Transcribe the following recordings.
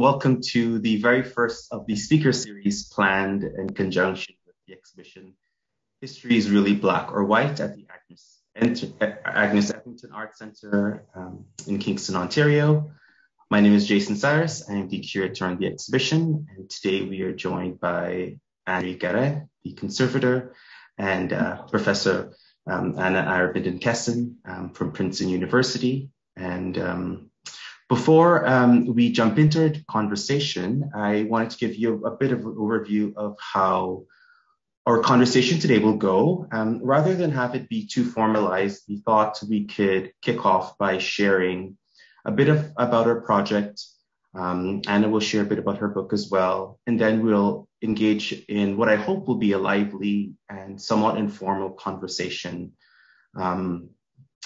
welcome to the very first of the speaker series planned in conjunction with the exhibition History is Rarely Black or White at the Agnes, Agnes Etherington Art Center um, in Kingston, Ontario. My name is Jason Cyrus. I am the curator on the exhibition, and today we are joined by Anne Guérin, the conservator, and uh, Professor um, Anna Arabindan Kesson um, from Princeton University. And um, before um, we jump into the conversation, I wanted to give you a bit of an overview of how our conversation today will go. Um, rather than have it be too formalized, we thought we could kick off by sharing a bit of about our project. Um, Anna will share a bit about her book as well, and then we'll engage in what I hope will be a lively and somewhat informal conversation um,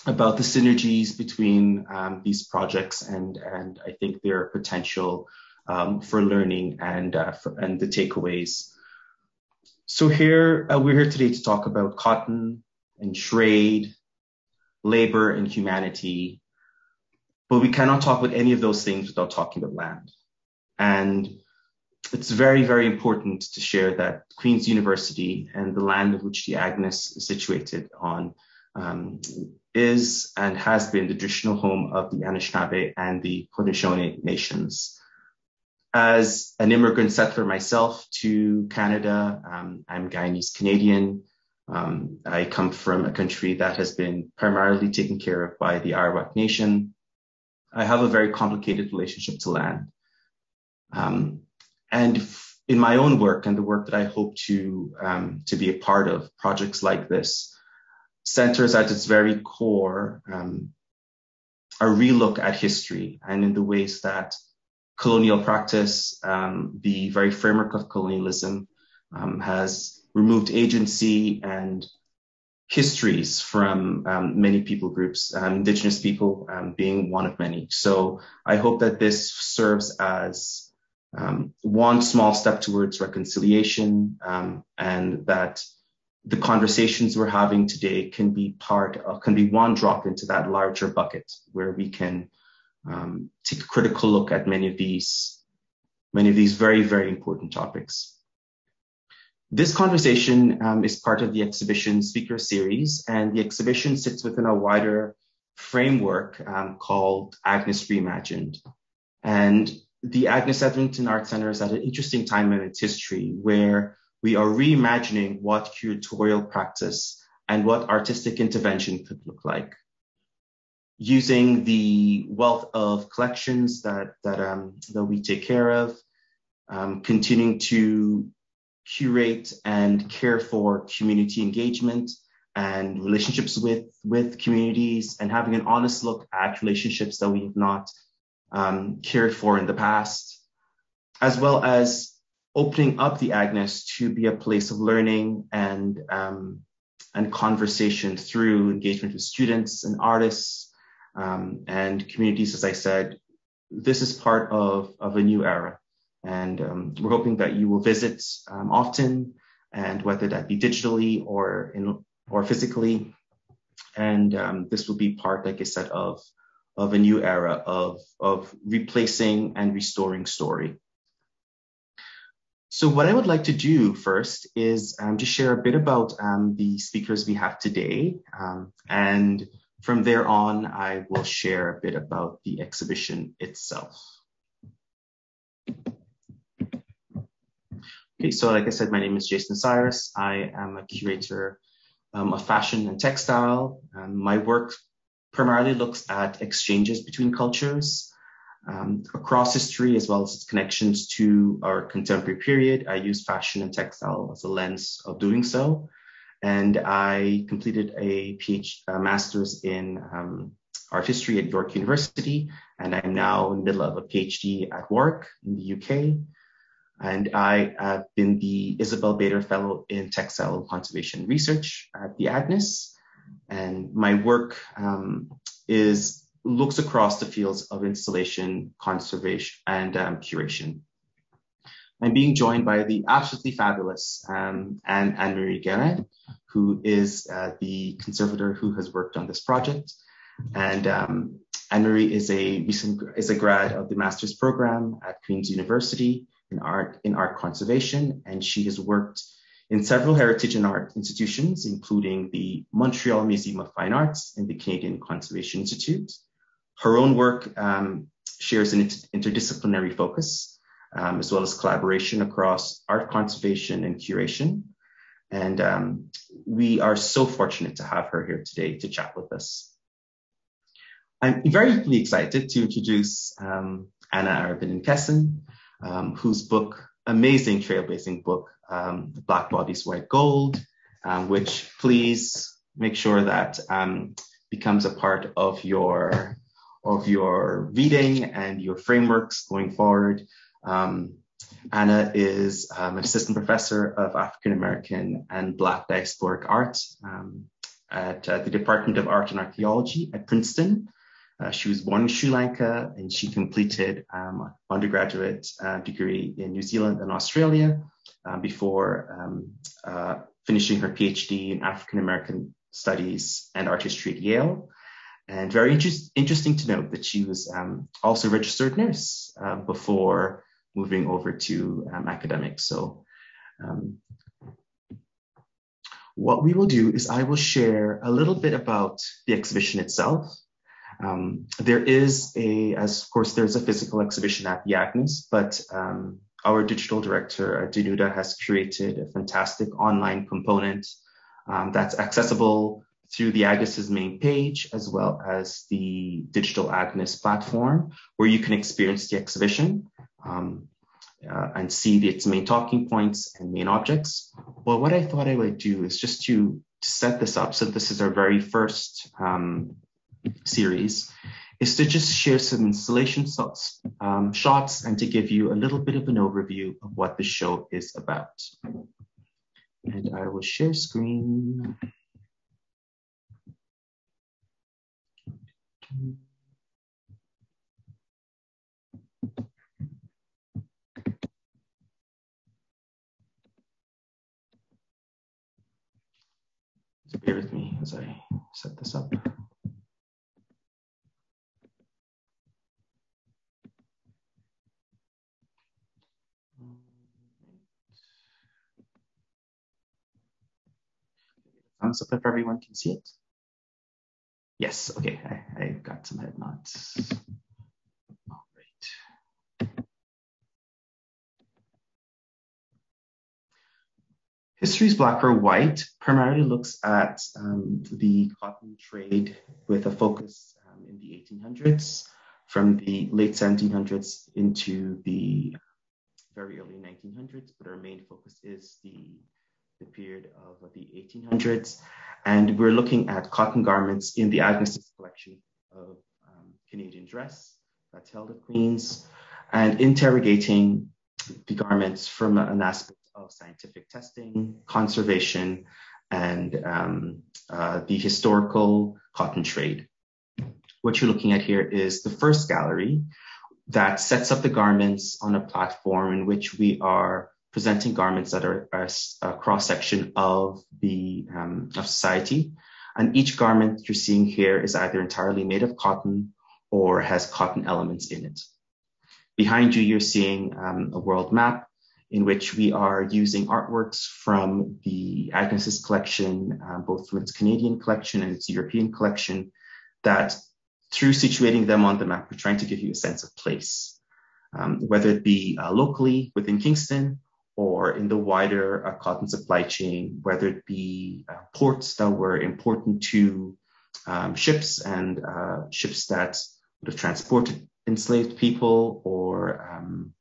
about the synergies between um, these projects and and I think their potential um, for learning and uh, for, and the takeaways. So here uh, we're here today to talk about cotton and trade, labor and humanity, but we cannot talk about any of those things without talking about land. And it's very, very important to share that Queen's University and the land of which the Agnes is situated on um, is and has been the traditional home of the Anishinaabe and the Haudenosaunee nations. As an immigrant settler myself to Canada, um, I'm Guyanese Canadian. Um, I come from a country that has been primarily taken care of by the Arawak Nation. I have a very complicated relationship to land. Um, and in my own work and the work that I hope to um, to be a part of, projects like this, centers at its very core um, a relook at history and in the ways that colonial practice, um, the very framework of colonialism, um, has removed agency and histories from um, many people groups, um, indigenous people um, being one of many. So I hope that this serves as one small step towards reconciliation and that the conversations we're having today can be part of, can be one drop into that larger bucket where we can um, take a critical look at many of these, many of these very, very important topics. This conversation um, is part of the exhibition speaker series, and the exhibition sits within a wider framework um, called Agnes Reimagined. And the Agnes Etherington Art Center is at an interesting time in its history where we are reimagining what curatorial practice and what artistic intervention could look like. Using the wealth of collections that, that, um, that we take care of, um, continuing to curate and care for community engagement and relationships with, with communities and having an honest look at relationships that we have not um, cared for in the past, as well as opening up the Agnes to be a place of learning and um, and conversation through engagement with students and artists um, and communities. As I said, this is part of of a new era, and um, we're hoping that you will visit um, often, and whether that be digitally or in or physically, and um, this will be part, like I said, of of a new era of of replacing and restoring story. So what I would like to do first is um, just share a bit about um, the speakers we have today. Um, and from there on, I will share a bit about the exhibition itself. Okay, so like I said, my name is Jason Cyrus. I am a curator um, of fashion and textile. Um, my work primarily looks at exchanges between cultures um, across history as well as its connections to our contemporary period. I use fashion and textile as a lens of doing so. And I completed a PhD, a master's in um, art history at York University, and I'm now in the middle of a PhD at Warwick in the UK. And I have been the Isabel Bader Fellow in Textile and Conservation Research at the Agnes. And my work um, is looks across the fields of installation, conservation, and um, curation. I'm being joined by the absolutely fabulous um, Anne, Anne-Marie Guérin, who is uh, the conservator who has worked on this project. And um, Anne-Marie is a recent is a grad of the master's program at Queen's University in art in art conservation, and she has worked in several heritage and art institutions, including the Montreal Museum of Fine Arts and the Canadian Conservation Institute. Her own work um, shares an interdisciplinary focus, um, as well as collaboration across art conservation and curation. And um, we are so fortunate to have her here today to chat with us. I'm very excited to introduce um, Anna Arabindan Kesson, um, whose book, amazing trailblazing book, um, Black Bodies, White Gold, which please make sure that becomes a part of your of your reading and your frameworks going forward. Um, Anna is um, an assistant professor of African American and Black diasporic art um, at uh, the Department of Art and Archaeology at Princeton. Uh, she was born in Sri Lanka and she completed um, undergraduate uh, degree in New Zealand and Australia uh, before um, uh, finishing her PhD in African American Studies and Art History at Yale. And very inter- interesting to note that she was um, also a registered nurse uh, before moving over to um, academics. So um, what we will do is I will share a little bit about the exhibition itself. Um, there is a, as of course, there's a physical exhibition at the Agnes, but um, our digital director, Danuta, has created a fantastic online component um, that's accessible through the Agnes's main page, as well as the Digital Agnes platform, where you can experience the exhibition um, uh, and see its main talking points and main objects. Well, what I thought I would do is just to, to set this up. So this is our very first um, series, is to just share some installation shots, um, shots and to give you a little bit of an overview of what the show is about. And I will share screen. So bear with me as I set this up. Thumbs up if everyone can see it. Yes, okay, I, I got some head nods. All right. History's Black or White primarily looks at um, the cotton trade with a focus um, in the 1800s, from the late 1700s into the very early 1900s, but our main focus is the, the period of the 1800s. And we're looking at cotton garments in the Agnes's collection of um, Canadian dress that's held at Queen's and interrogating the garments from an aspect of scientific testing, conservation, and um, uh, the historical cotton trade. What you're looking at here is the first gallery that sets up the garments on a platform in which we are presenting garments that are a, a cross section of the um, of society. And each garment you're seeing here is either entirely made of cotton or has cotton elements in it. Behind you, you're seeing um, a world map in which we are using artworks from the Agnes's collection, um, both from its Canadian collection and its European collection, that through situating them on the map, we're trying to give you a sense of place, um, whether it be uh, locally within Kingston or in the wider uh, cotton supply chain, whether it be uh, ports that were important to um, ships and uh, ships that would have transported enslaved people or um,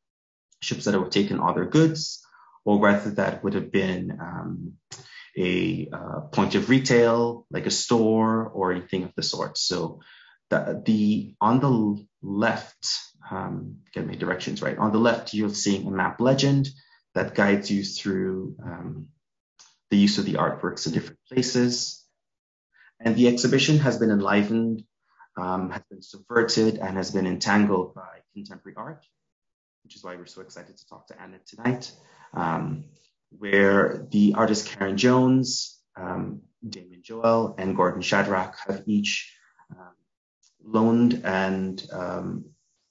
ships that have taken other goods, or whether that would have been um, a uh, point of retail, like a store or anything of the sort. So the, the on the left, um, get my directions right. On the left, you're seeing a map legend that guides you through um, the use of the artworks in different places. And the exhibition has been enlivened, um, has been subverted, and has been entangled by contemporary art, which is why we're so excited to talk to Anna tonight, um, where the artist Karin Jones, um, Damien Joel, and Gordon Shadrach have each um, loaned and um,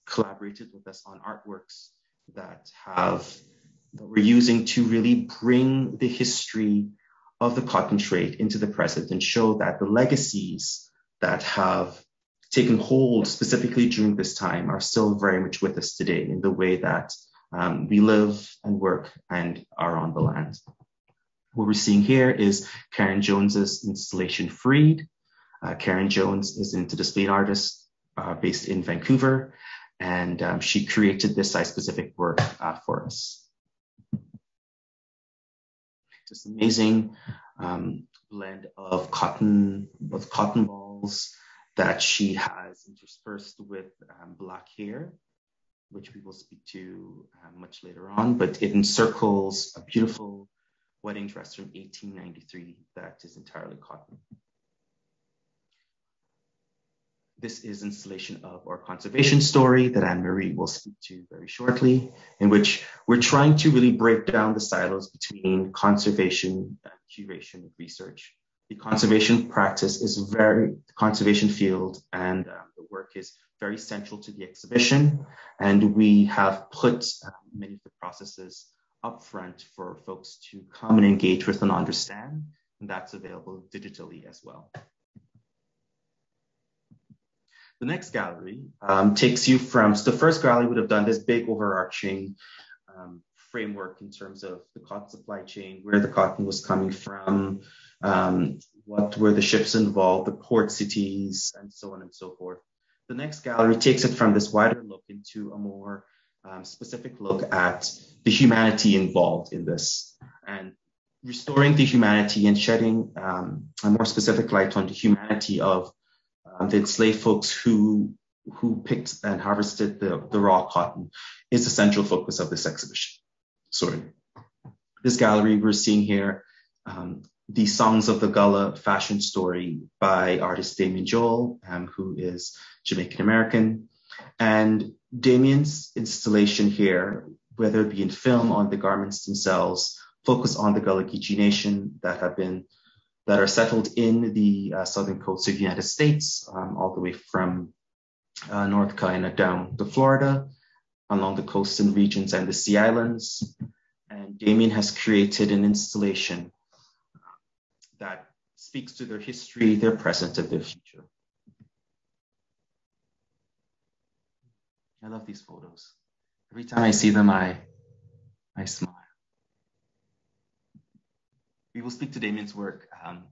collaborated with us on artworks that have that we're using to really bring the history of the cotton trade into the present and show that the legacies that have taken hold specifically during this time are still very much with us today in the way that um, we live and work and are on the land. What we're seeing here is Karin Jones's installation Freed. Uh, Karin Jones is an interdisciplinary artist uh, based in Vancouver, and um, she created this site-specific work uh, for us. Just amazing um, blend of cotton, of cotton balls that she has interspersed with um, black hair which we will speak to uh, much later on, but it encircles a beautiful wedding dress from 1893 that is entirely cotton. This is installation of our conservation story that Anne-Marie will speak to very shortly, in which we're trying to really break down the silos between conservation and curation and research. The conservation practice is very, the conservation field and um, the work is very central to the exhibition. And we have put uh, many of the processes up front for folks to come and engage with and understand. And that's available digitally as well. The next gallery um, takes you from, so the first gallery would have done this big overarching um, framework in terms of the cotton supply chain, where the cotton was coming from, um, what were the ships involved, the port cities, and so on and so forth. The next gallery takes it from this wider look into a more um, specific look at the humanity involved in this and restoring the humanity and shedding um, a more specific light on the humanity of um, the enslaved folks who who picked and harvested the, the raw cotton is the central focus of this exhibition. Sorry. This gallery we're seeing here um, the Songs of the Gullah fashion story by artist Damien Joel, um, who is Jamaican American. And Damien's installation here, whether it be in film on the garments themselves, focus on the Gullah Geechee Nation that have been that are settled in the uh, southern coast of the United States, um, all the way from uh, North Carolina down to Florida, along the coastal regions and the Sea Islands. And Damien has created an installation that speaks to their history, their present, and their future. I love these photos. Every time I see them, I, I smile. We will speak to Damien's work um,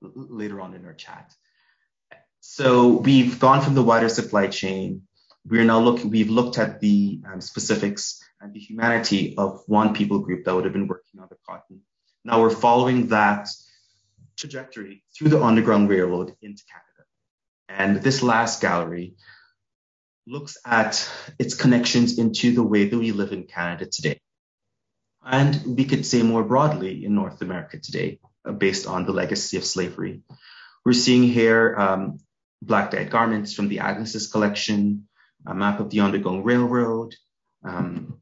later on in our chat. So we've gone from the wider supply chain. We're now looking, we've looked at the um, specifics and the humanity of one people group that would have been working on the cotton. Now we're following that trajectory through the Underground Railroad into Canada. And this last gallery looks at its connections into the way that we live in Canada today. And we could say more broadly in North America today, uh, based on the legacy of slavery. We're seeing here um, black dyed garments from the Agnes's collection, a map of the Underground Railroad, um,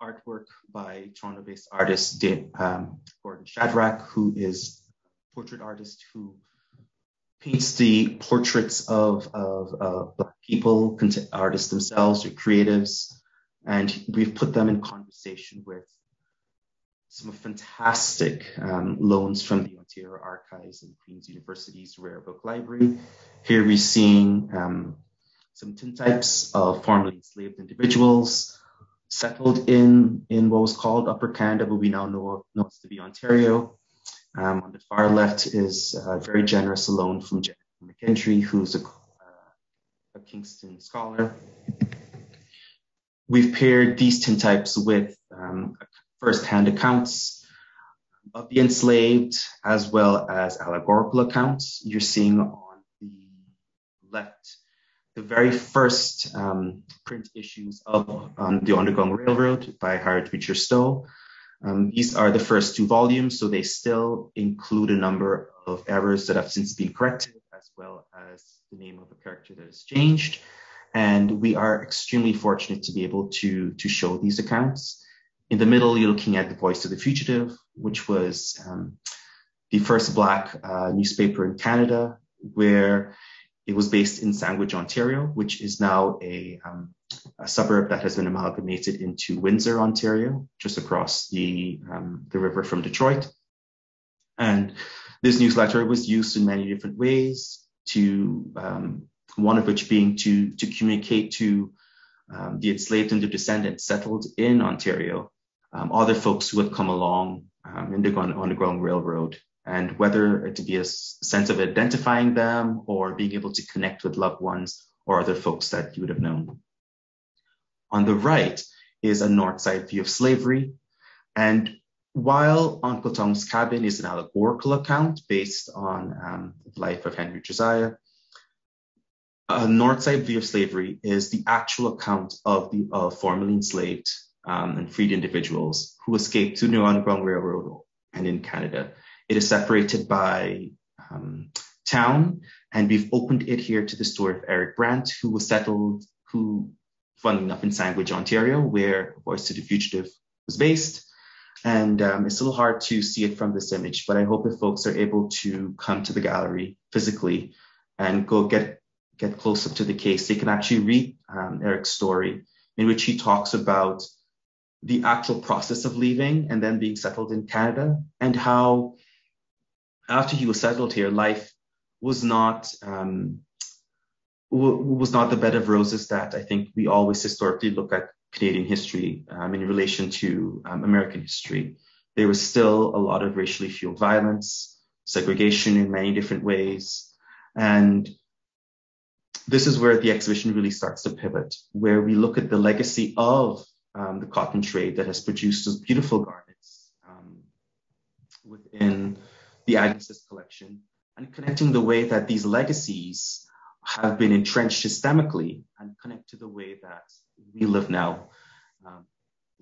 artwork by Toronto-based artist Dave, um, Gordon Shadrach, who is a portrait artist who paints the portraits of, of uh, Black people, artists themselves or creatives, and we've put them in conversation with some fantastic um, loans from the Ontario Archives and Queen's University's Rare Book Library. Here we're seeing um, some tintypes of formerly enslaved individuals settled in, in what was called Upper Canada, but we now know, know to be Ontario. Um, on the far left is a very generous loan from Jennifer McKendry, who's a, uh, a Kingston scholar. We've paired these tintypes with um, first-hand accounts of the enslaved, as well as allegorical accounts. You're seeing on the left the very first um, print issues of um, The Underground Railroad by Harriet Beecher Stowe, um, these are the first two volumes, so they still include a number of errors that have since been corrected, as well as the name of the character that has changed. And we are extremely fortunate to be able to, to show these accounts. In the middle, you're looking at The Voice of the Fugitive, which was um, the first Black uh, newspaper in Canada, where it was based in Sandwich, Ontario, which is now a, um, a, suburb that has been amalgamated into Windsor, Ontario, just across the, um, the river from Detroit. And this newsletter was used in many different ways to, um, one of which being to, to communicate to um, the enslaved and their descendants settled in Ontario, um, other folks who had come along um, in the Underground Railroad and whether it be a sense of identifying them or being able to connect with loved ones or other folks that you would have known. On the right is a north side view of slavery. And while Uncle Tom's Cabin is an allegorical account based on um, the life of Henry Josiah, a north side view of slavery is the actual account of the uh, formerly enslaved um, and freed individuals who escaped to the Underground Railroad and in Canada it is separated by um, town, and we've opened it here to the story of Eric Brandt, who was settled, who, funny enough, in Sandwich, Ontario, where Voice to the Fugitive was based. And um, it's a little hard to see it from this image, but I hope if folks are able to come to the gallery physically and go get get close up to the case, they can actually read um, Eric's story, in which he talks about the actual process of leaving and then being settled in Canada, and how after he was settled here, life was not um, w- was not the bed of roses that I think we always historically look at Canadian history um, in relation to um, American history. There was still a lot of racially fueled violence, segregation in many different ways, and this is where the exhibition really starts to pivot, where we look at the legacy of um, the cotton trade that has produced those beautiful garments um, within the Agnes's collection and connecting the way that these legacies have been entrenched systemically and connect to the way that we live now. Um,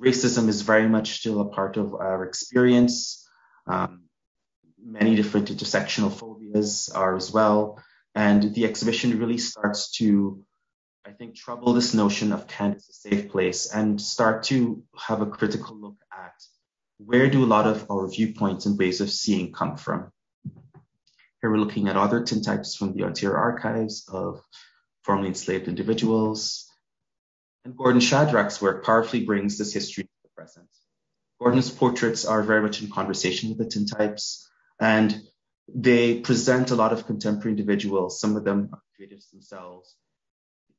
racism is very much still a part of our experience. Um, many different intersectional phobias are as well. And the exhibition really starts to, I think, trouble this notion of Canada's a safe place and start to have a critical look at where do a lot of our viewpoints and ways of seeing come from? Here we're looking at other tintypes from the Ontario archives of formerly enslaved individuals. And Gordon Shadrach's work powerfully brings this history to the present. Gordon's portraits are very much in conversation with the tintypes, and they present a lot of contemporary individuals. Some of them are creatives themselves,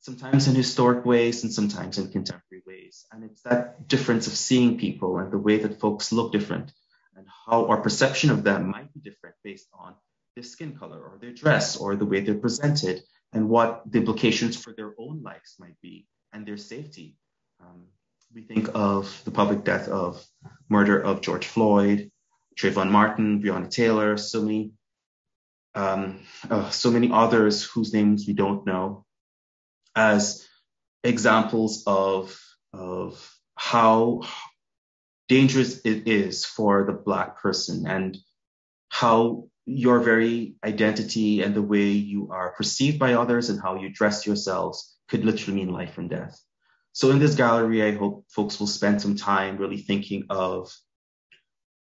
sometimes in historic ways and sometimes in contemporary ways. And it's that difference of seeing people and the way that folks look different and how our perception of them might be different based on their skin color or their dress or the way they're presented and what the implications for their own lives might be and their safety. Um, we think of the public death of murder of George Floyd, Trayvon Martin, Breonna Taylor, so many, um, uh, so many others whose names we don't know as examples of, of how dangerous it is for the Black person and how your very identity and the way you are perceived by others and how you dress yourselves could literally mean life and death. So in this gallery, I hope folks will spend some time really thinking of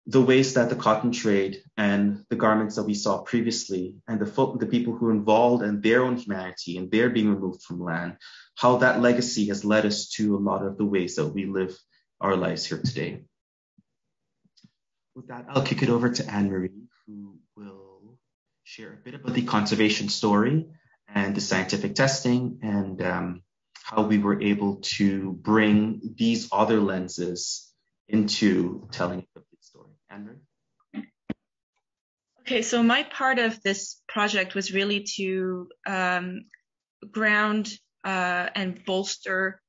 the ways that the cotton trade and the garments that we saw previously and the, folk, the people who are involved and their own humanity and their being removed from land, how that legacy has led us to a lot of the ways that we live our lives here today. With that, I'll kick it over to Anne Marie, who will share a bit about the conservation story and the scientific testing and um, how we were able to bring these other lenses into telling Andrew? Okay, so my part of this project was really to um, ground uh, and bolster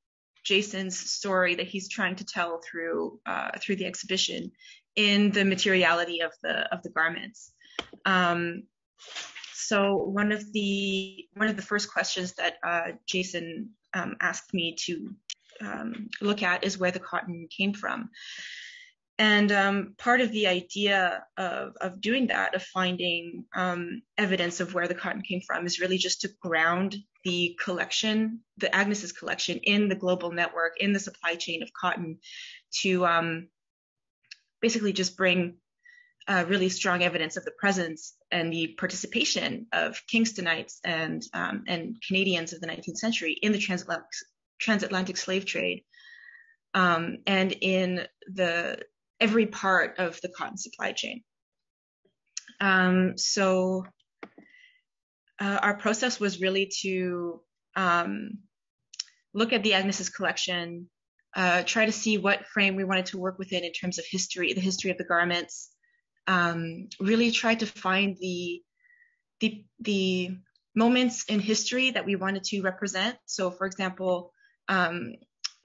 Jason's story that he's trying to tell through uh, through the exhibition in the materiality of the of the garments. Um, so one of the one of the first questions that uh, Jason um, asked me to um, look at is where the cotton came from. And um, part of the idea of, of doing that, of finding um, evidence of where the cotton came from, is really just to ground the collection, the Agnes's collection, in the global network, in the supply chain of cotton, to um, basically just bring uh, really strong evidence of the presence and the participation of Kingstonites and um, and Canadians of the 19th century in the transatlantic, transatlantic slave trade, um, and in the every part of the cotton supply chain. Um, so uh, our process was really to um, look at the Agnes's collection, uh, try to see what frame we wanted to work within in terms of history, the history of the garments, um, really try to find the, the, the moments in history that we wanted to represent. So, for example, um,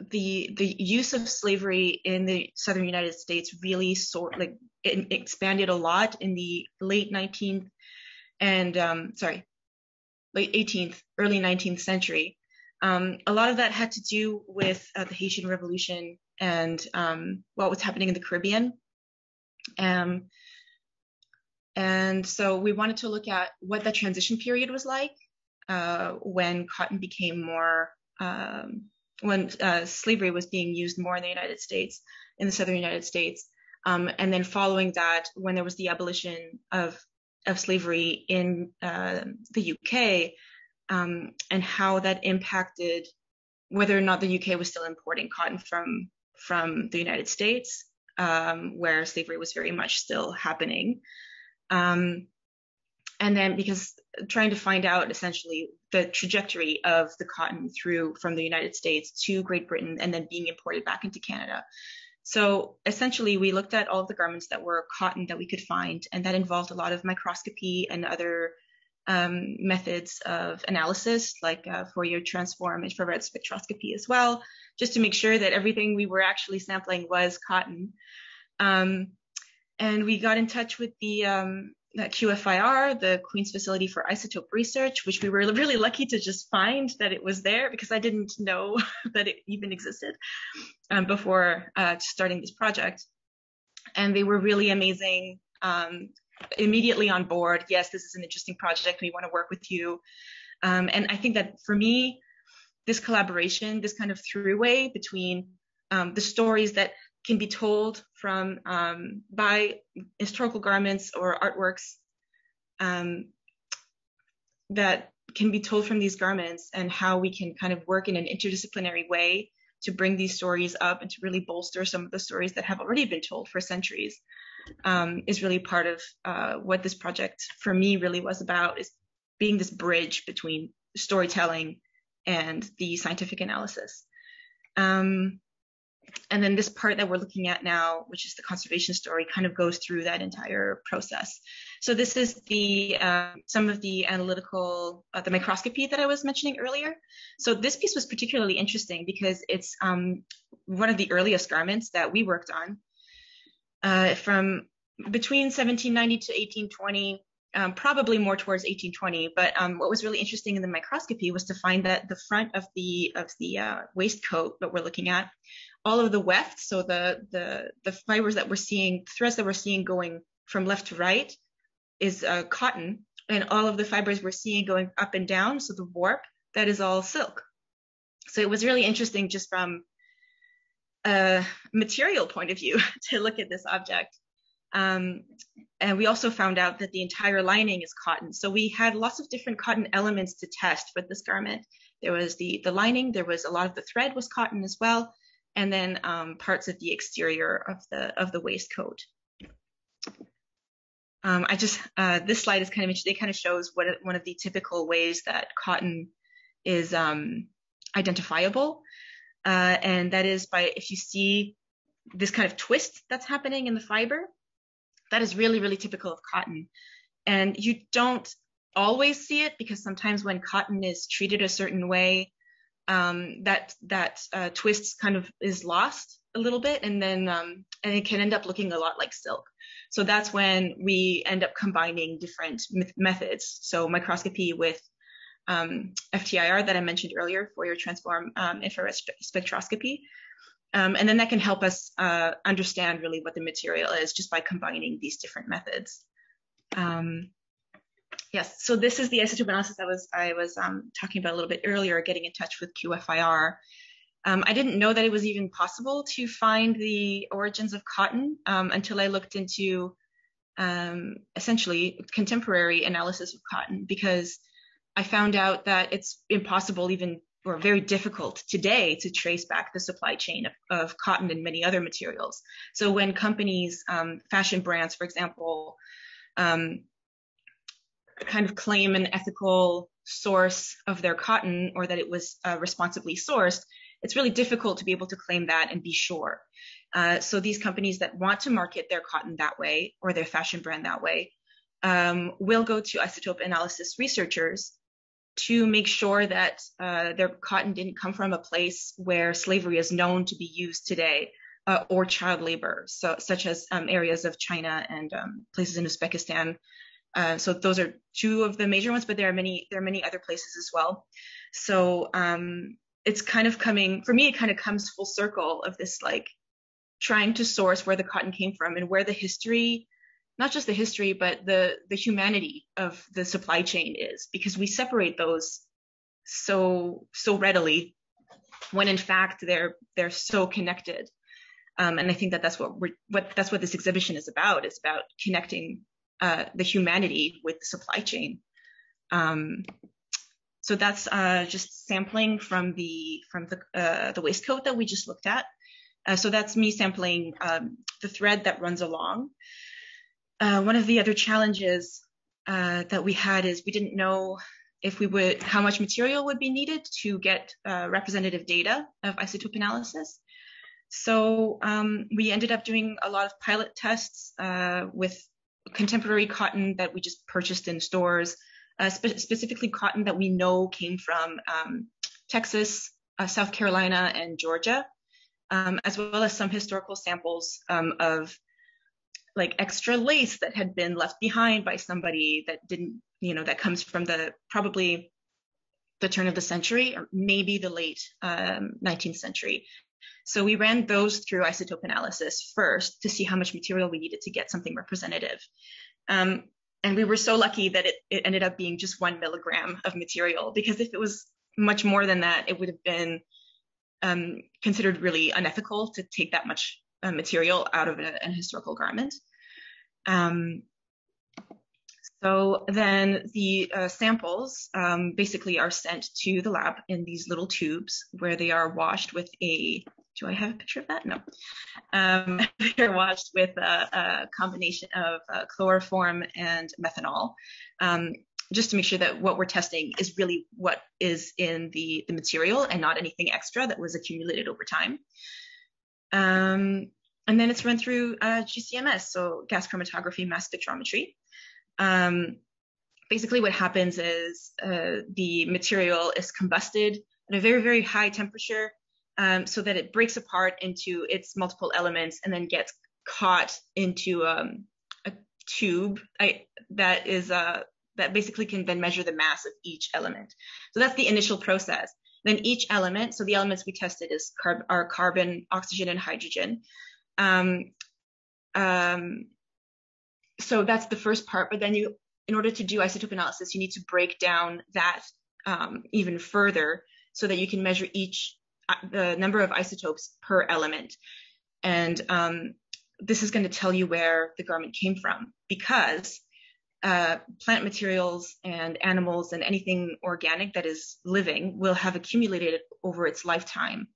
the the use of slavery in the southern United States really sort like it expanded a lot in the late 19th and um, sorry, late 18th, early 19th century. Um, a lot of that had to do with uh, the Haitian Revolution and um, what was happening in the Caribbean. Um, and so we wanted to look at what that transition period was like uh, when cotton became more, um, when uh, slavery was being used more in the United States, in the southern United States. Um, and then following that, when there was the abolition of of slavery in uh, the UK um, and how that impacted whether or not the UK was still importing cotton from from the United States, um, where slavery was very much still happening. Um, and then because trying to find out essentially the trajectory of the cotton through from the United States to Great Britain and then being imported back into Canada. So essentially, we looked at all of the garments that were cotton that we could find, and that involved a lot of microscopy and other um, methods of analysis, like uh, Fourier transform infrared spectroscopy as well, just to make sure that everything we were actually sampling was cotton. Um, and we got in touch with the um, QFIR, the Queen's Facility for Isotope Research, which we were really lucky to just find that it was there because I didn't know that it even existed um, before uh, starting this project. And they were really amazing, um, immediately on board. Yes, this is an interesting project. We want to work with you. Um, and I think that for me, this collaboration, this kind of throughway between um, the stories that can be told from um, by historical garments or artworks um, that can be told from these garments and how we can kind of work in an interdisciplinary way to bring these stories up and to really bolster some of the stories that have already been told for centuries um, is really part of uh, what this project for me really was about is being this bridge between storytelling and the scientific analysis. Um, and then this part that we're looking at now, which is the conservation story, kind of goes through that entire process. So this is the um, some of the analytical, uh, the microscopy that I was mentioning earlier. So this piece was particularly interesting because it's um, one of the earliest garments that we worked on uh, from between 1790 to 1820. Um, probably more towards 1820. But um, what was really interesting in the microscopy was to find that the front of the of the uh, waistcoat that we're looking at all of the weft, so the the the fibers that we're seeing, threads that we're seeing going from left to right, is uh, cotton, and all of the fibers we're seeing going up and down, so the warp, that is all silk. So it was really interesting just from a material point of view to look at this object. Um, and we also found out that the entire lining is cotton. So we had lots of different cotton elements to test with this garment. There was the, the lining, there was a lot of the thread was cotton as well and then um, parts of the exterior of the of the waistcoat. Um, I just uh, this slide is kind of interesting. It kind of shows what one of the typical ways that cotton is um, identifiable, uh, and that is by if you see this kind of twist that's happening in the fiber, that is really really typical of cotton, and you don't always see it because sometimes when cotton is treated a certain way um, that that uh, twist kind of is lost a little bit, and then um, and it can end up looking a lot like silk. So that's when we end up combining different methods. So microscopy with um, FTIR that I mentioned earlier, Fourier transform um, infrared spectroscopy. Um, and then that can help us uh, understand really what the material is just by combining these different methods. Um, Yes, so this is the isotope analysis I was I was um, talking about a little bit earlier, getting in touch with QFIR. Um, I didn't know that it was even possible to find the origins of cotton um, until I looked into um, essentially contemporary analysis of cotton because I found out that it's impossible even or very difficult today to trace back the supply chain of, of cotton and many other materials. So when companies, um, fashion brands, for example, um, kind of claim an ethical source of their cotton or that it was uh, responsibly sourced, it's really difficult to be able to claim that and be sure. Uh, so these companies that want to market their cotton that way or their fashion brand that way um, will go to isotope analysis researchers to make sure that uh, their cotton didn't come from a place where slavery is known to be used today uh, or child labor, so, such as um, areas of China and um, places in Uzbekistan. Uh, so those are two of the major ones, but there are many there are many other places as well. So um, it's kind of coming for me. It kind of comes full circle of this like trying to source where the cotton came from and where the history not just the history but the the humanity of the supply chain is because we separate those so so readily when in fact they're they're so connected um, and I think that that's what we're what that's what this exhibition is about. It's about connecting uh, the humanity with the supply chain. Um, so that's uh, just sampling from the from the uh, the waistcoat that we just looked at. Uh, so that's me sampling um, the thread that runs along. Uh, one of the other challenges uh, that we had is we didn't know if we would, how much material would be needed to get uh, representative data of isotope analysis. So um, we ended up doing a lot of pilot tests uh, with contemporary cotton that we just purchased in stores, uh, spe- specifically cotton that we know came from um, Texas, South Carolina, and Georgia um, as well as some historical samples um, of like extra lace that had been left behind by somebody that didn't, you know, that comes from the probably the turn of the century or maybe the late um, 19th century. So we ran those through isotope analysis first to see how much material we needed to get something representative. Um, and we were so lucky that it, it ended up being just one milligram of material because if it was much more than that, it would have been um, considered really unethical to take that much material out of a, a historical garment. Um, so then the uh, samples um, basically are sent to the lab in these little tubes where they are washed with a, do I have a picture of that? No. Um, they're washed with a, a combination of uh, chloroform and methanol. Um, just to make sure that what we're testing is really what is in the, the material and not anything extra that was accumulated over time. Um, and then it's run through uh, GCMS, so gas chromatography mass spectrometry. Um, basically, what happens is uh, the material is combusted at a very, very high temperature um, so that it breaks apart into its multiple elements and then gets caught into um, a tube I, that is uh, that basically can then measure the mass of each element. So that's the initial process. Then each element, so the elements we tested is carb, are carbon, oxygen, and hydrogen. Um, um, so that's the first part. But then you, in order to do isotope analysis, you need to break down that um, even further so that you can measure each uh, the number of isotopes per element. And um, this is going to tell you where the garment came from because uh, plant materials and animals and anything organic that is living will have accumulated over its lifetime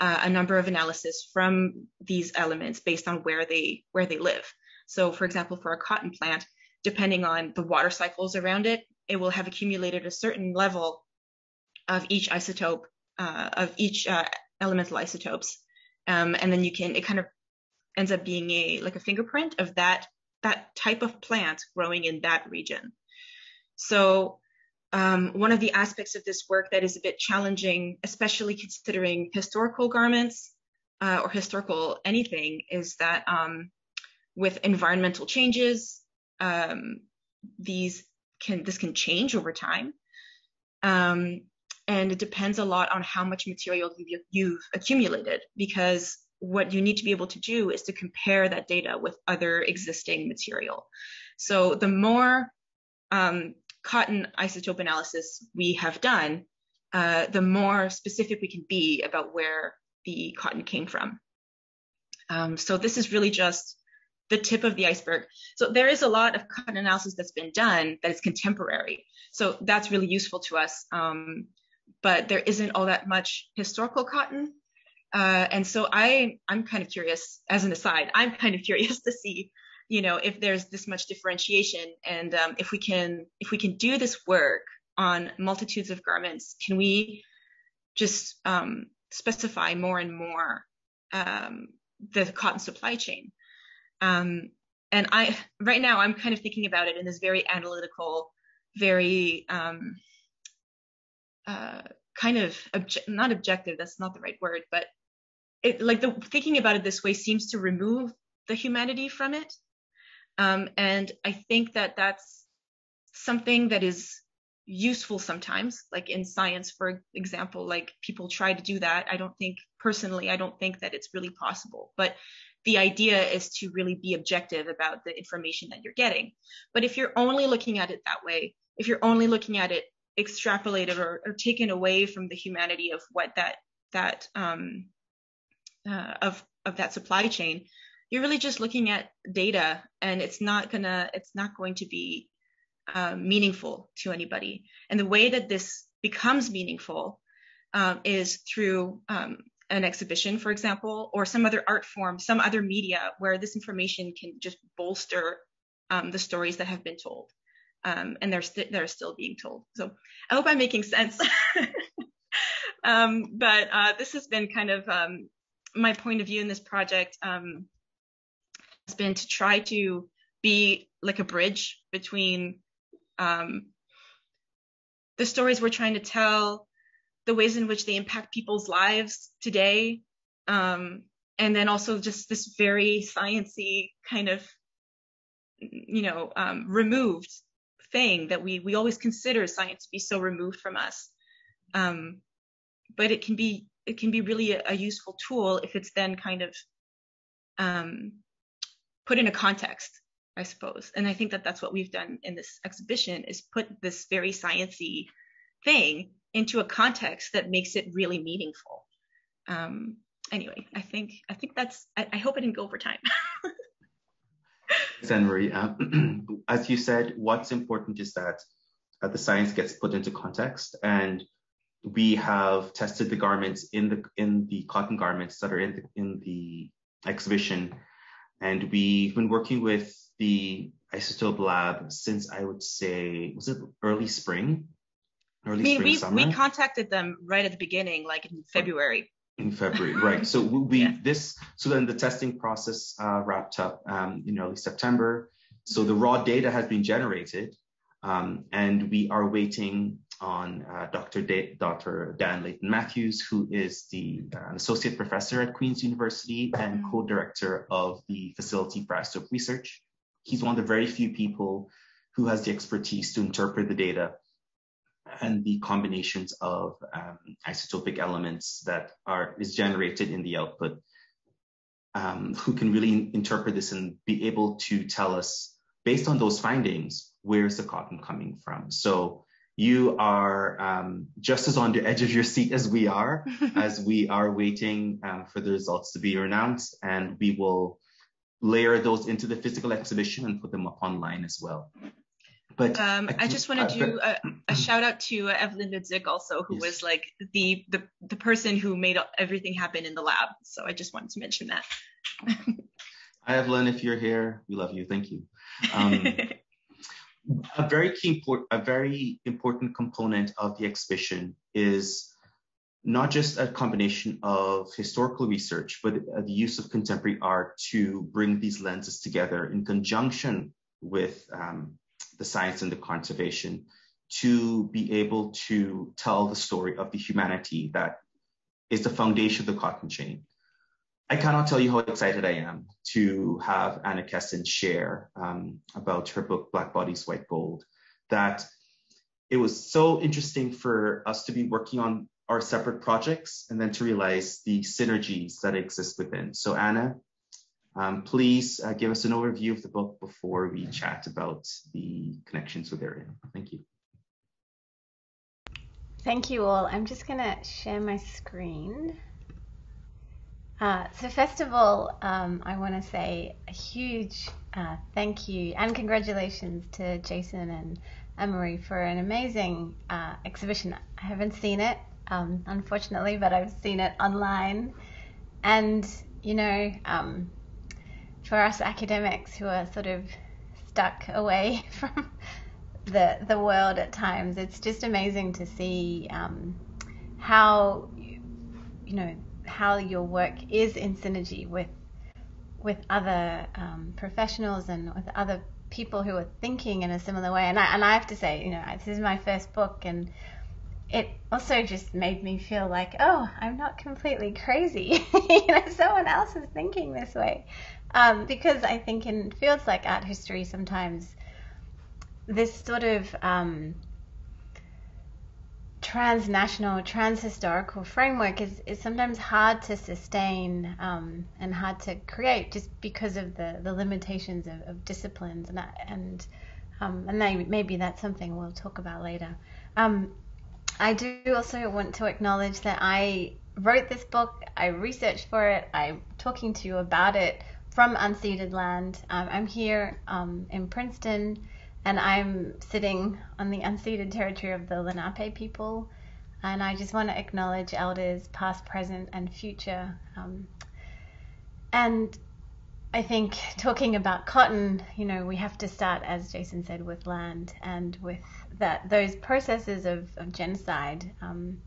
uh, a number of analysis from these elements based on where they where they live. So, for example, for a cotton plant, depending on the water cycles around it, it will have accumulated a certain level of each isotope uh, of each uh, elemental isotopes, um, and then you can it kind of ends up being a like a fingerprint of that that type of plant growing in that region. So um, one of the aspects of this work that is a bit challenging, especially considering historical garments uh, or historical anything, is that um, with environmental changes, um, these can this can change over time, um, and it depends a lot on how much material you've, you've accumulated because what you need to be able to do is to compare that data with other existing material. So the more um, cotton isotope analysis we have done, uh, the more specific we can be about where the cotton came from. Um, so this is really just the tip of the iceberg. So there is a lot of cotton analysis that's been done that is contemporary. So that's really useful to us. Um, but there isn't all that much historical cotton. Uh, and so I, I'm kind of curious, as an aside, I'm kind of curious to see, you know, if there's this much differentiation and um, if we can, if we can do this work on multitudes of garments, can we just um, specify more and more um, the cotton supply chain? Um, and I, right now, I'm kind of thinking about it in this very analytical, very um, uh, kind of obje- not objective. That's not the right word, but it like the thinking about it this way seems to remove the humanity from it. Um, and I think that that's something that is useful sometimes like in science for example like people try to do that i don't think personally i don't think that it's really possible but the idea is to really be objective about the information that you're getting. But if you're only looking at it that way, if you're only looking at it extrapolated or, or taken away from the humanity of what that that um, uh, of of that supply chain, you're really just looking at data, and it's not gonna it's not going to be uh, meaningful to anybody. And the way that this becomes meaningful um, is through um, an exhibition, for example, or some other art form, some other media where this information can just bolster um, the stories that have been told. Um, and they're, st- they're still being told. So I hope I'm making sense. but uh, this has been kind of my point of view in this project um, has been to try to be like a bridge between um, the stories we're trying to tell the ways in which they impact people's lives today. Um, and then also just this very sciency kind of, you know, um, removed thing that we we always consider science to be so removed from us. Um, but it can be it can be really a, a useful tool if it's then kind of um, put in a context, I suppose. And I think that that's what we've done in this exhibition is put this very sciency thing into a context that makes it really meaningful. Um, anyway, I think I think that's. I, I hope I didn't go over time. Thanks. Uh, as you said, what's important is that uh, the science gets put into context, and we have tested the garments in the in the cotton garments that are in the in the exhibition, and we've been working with the isotope lab since I would say was it early spring early I mean, spring, we, summer. We contacted them right at the beginning, like in February. In February, right. So we yeah. this so then the testing process uh, wrapped up um, in early September. So the raw data has been generated, um, and we are waiting on uh, Dr. Da- Dr. Dan Layton Matthews, who is the uh, associate professor at Queen's University and mm-hmm. co-director of the Facility for Isotope Research. He's one of the very few people who has the expertise to interpret the data and the combinations of um, isotopic elements that are is generated in the output, um, who can really interpret this and be able to tell us based on those findings where's the cotton coming from. So you are um, just as on the edge of your seat as we are, as we are waiting um, for the results to be announced, and we will layer those into the physical exhibition and put them up online as well. But um, I, I, just want to do a, a, shout out to uh, Evelyn Leduc also, who yes. was like the, the the person who made everything happen in the lab. So I just wanted to mention that. Hi Evelyn, if you're here, we love you. Thank you. A very key, a very important component of the exhibition is not just a combination of historical research, but the use of contemporary art to bring these lenses together in conjunction with um, the science and the conservation to be able to tell the story of the humanity that is the foundation of the cotton chain. I cannot tell you how excited I am to have Anna Kesson share um, about her book, Black Bodies, White Gold, that it was so interesting for us to be working on our separate projects and then to realize the synergies that exist within. So Anna, um, please uh, give us an overview of the book before we chat about the connections with Arian. Thank you. Thank you all. I'm just going to share my screen. Uh, so first of all, um, I want to say a huge uh, thank you and congratulations to Jason and Anne-Marie for an amazing uh, exhibition. I haven't seen it, um, unfortunately, but I've seen it online. And, you know, um, for us academics who are sort of stuck away from the, the world at times, it's just amazing to see um, how, you know, how your work is in synergy with with other um, professionals and with other people who are thinking in a similar way. And I, and I have to say, you know, this is my first book, and it also just made me feel like, oh, I'm not completely crazy. you know, someone else is thinking this way. Um, because I think in fields like art history, sometimes this sort of um, transnational, transhistorical framework is, is sometimes hard to sustain um, and hard to create just because of the, the limitations of, of disciplines and and um, and they, maybe that's something we'll talk about later. Um, I do also want to acknowledge that I wrote this book, I researched for it, I'm talking to you about it from unceded land. Um, I'm here um, in Princeton and I'm sitting on the unceded territory of the Lenape people. And I just want to acknowledge elders, past, present, and future. Um, and I think talking about cotton, you know, we have to start, as Jason said, with land and with that those processes of, of genocide, um,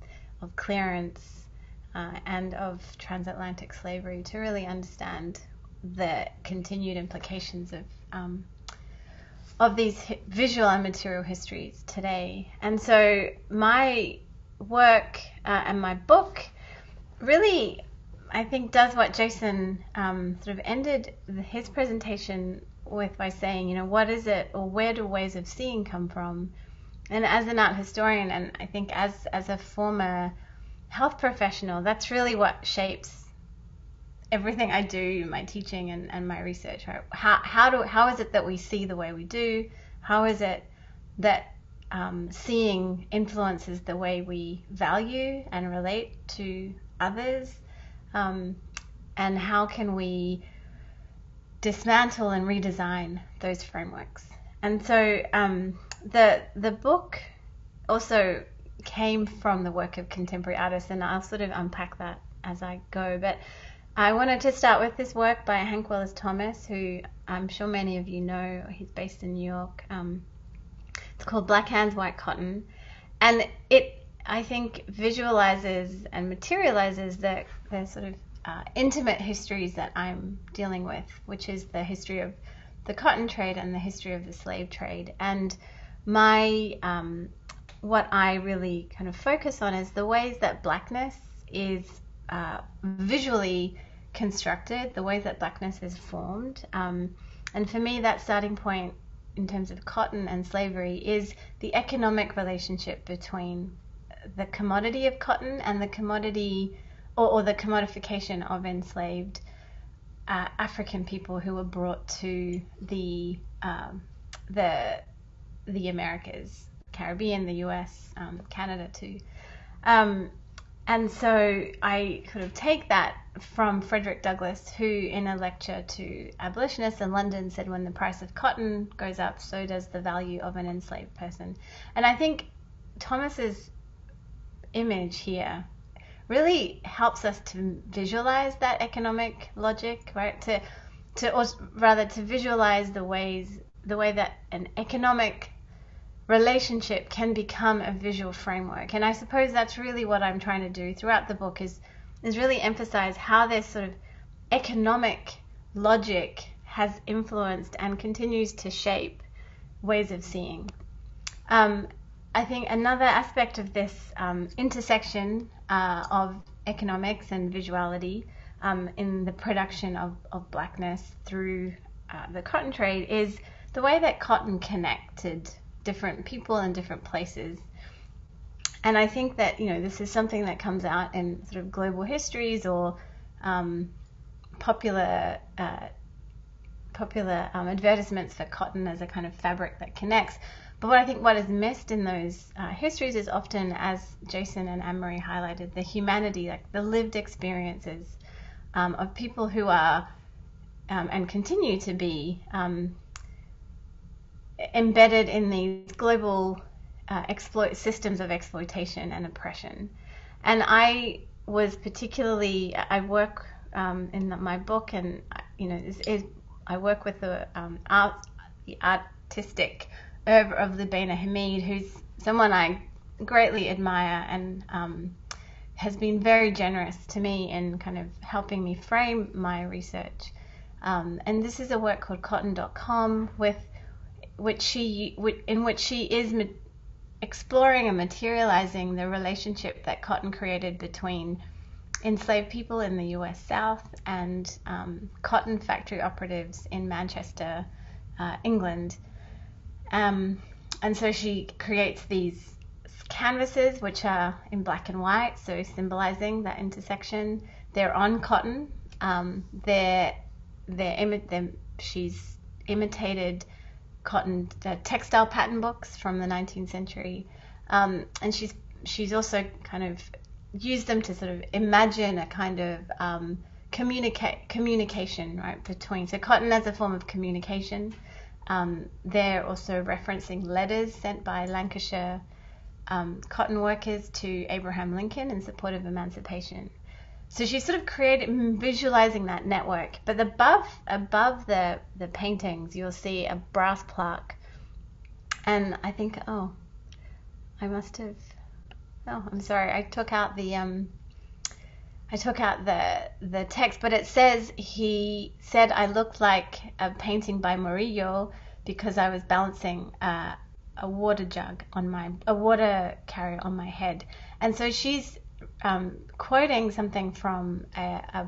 of clearance, uh, and of transatlantic slavery to really understand the continued implications of um, of these visual and material histories today. And so my work uh, and my book really, I think, does what Jason um, sort of ended his presentation with by saying, you know, what is it or where do ways of seeing come from? And as an art historian, and I think as as a former health professional, that's really what shapes everything I do, my teaching and, and my research, right? How, how, do, how is it that we see the way we do? How is it that um, seeing influences the way we value and relate to others? Um, and how can we dismantle and redesign those frameworks? And so um, the the book also came from the work of contemporary artists, and I'll sort of unpack that as I go. But I wanted to start with this work by Hank Willis Thomas, who I'm sure many of you know. He's based in New York. Um, it's called Black Hands, White Cotton. And it, I think, visualizes and materializes the, the sort of uh, intimate histories that I'm dealing with, which is the history of the cotton trade and the history of the slave trade. And my, um, what I really kind of focus on is the ways that blackness is uh, visually constructed, the ways that blackness is formed. Um, and for me, that starting point in terms of cotton and slavery is the economic relationship between the commodity of cotton and the commodity or, or the commodification of enslaved uh, African people who were brought to the um, the the Americas, Caribbean, the U.S., um, Canada too. Um, and so I kind of take that from Frederick Douglass, who in a lecture to abolitionists in London said, when the price of cotton goes up, so does the value of an enslaved person. And I think Thomas's image here really helps us to visualize that economic logic, right? To, to, or rather, to visualize the ways, the way that an economic relationship can become a visual framework. And I suppose that's really what I'm trying to do throughout the book is is really emphasize how this sort of economic logic has influenced and continues to shape ways of seeing. Um, I think another aspect of this um, intersection uh, of economics and visuality um, in the production of, of blackness through uh, the cotton trade is the way that cotton connected different people in different places. And I think that you know this is something that comes out in sort of global histories or um, popular uh, popular um, advertisements for cotton as a kind of fabric that connects. But what I think what is missed in those uh, histories is often, as Jason and Anne Marie highlighted, the humanity, like the lived experiences um, of people who are um, and continue to be um, embedded in these global uh, exploit systems of exploitation and oppression. And I was particularly I work um, in the, my book, and you know, is, is, I work with the um, art, the artistic oeuvre of Lubaina Himid, who's someone I greatly admire and um, has been very generous to me in kind of helping me frame my research. Um, and this is a work called Cotton.com, with which she, in which she is exploring and materializing the relationship that cotton created between enslaved people in the U.S. South and um, cotton factory operatives in Manchester, uh, England. Um, and so she creates these canvases, which are in black and white, so symbolizing that intersection. They're on cotton. Um, they're they're, imi- they're she's imitated cotton uh, textile pattern books from the 19th century, um, and she's she's also kind of used them to sort of imagine a kind of um, communicate communication right between so cotton as a form of communication. Um, they're also referencing letters sent by Lancashire um, cotton workers to Abraham Lincoln in support of emancipation. So she's sort of created, visualizing that network. But above, above the the paintings, you'll see a brass plaque, and I think, oh, I must have. Oh, I'm sorry. I took out the um. I took out the the text, but it says he said I looked like a painting by Murillo because I was balancing uh, a water jug on my a water carrier on my head, and so she's um, quoting something from a, a,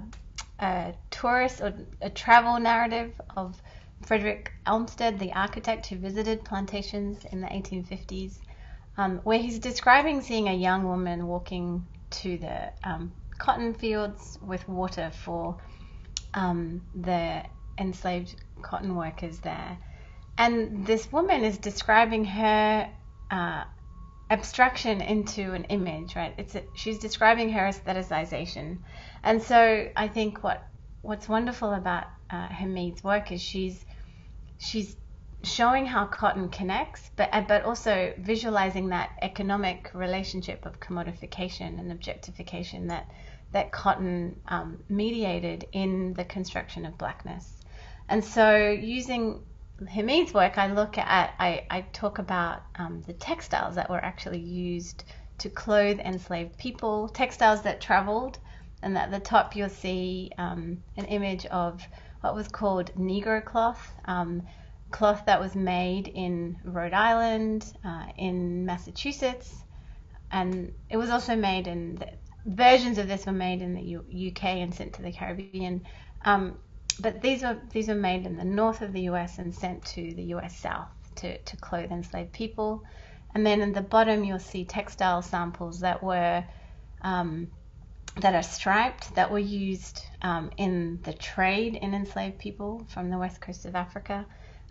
a, tourist or a travel narrative of Frederick Olmsted, the architect who visited plantations in the 1850s, um, where he's describing seeing a young woman walking to the um, cotton fields with water for um, the enslaved cotton workers there. And this woman is describing her uh, abstraction into an image, right? It's a, she's describing her aestheticization, and so I think what what's wonderful about uh, Himid's work is she's she's showing how cotton connects, but uh, but also visualizing that economic relationship of commodification and objectification that that cotton um, mediated in the construction of blackness. And so using Himid's work, I look at, I, I talk about um, the textiles that were actually used to clothe enslaved people, textiles that traveled, and at the top you'll see um, an image of what was called Negro cloth, um, cloth that was made in Rhode Island, uh, in Massachusetts, and it was also made in the, versions of this were made in the U- UK and sent to the Caribbean. Um, but these are these were made in the north of the U.S. and sent to the U.S. South to, to clothe enslaved people. And then in the bottom you'll see textile samples that were um, that are striped that were used um, in the trade in enslaved people from the west coast of Africa.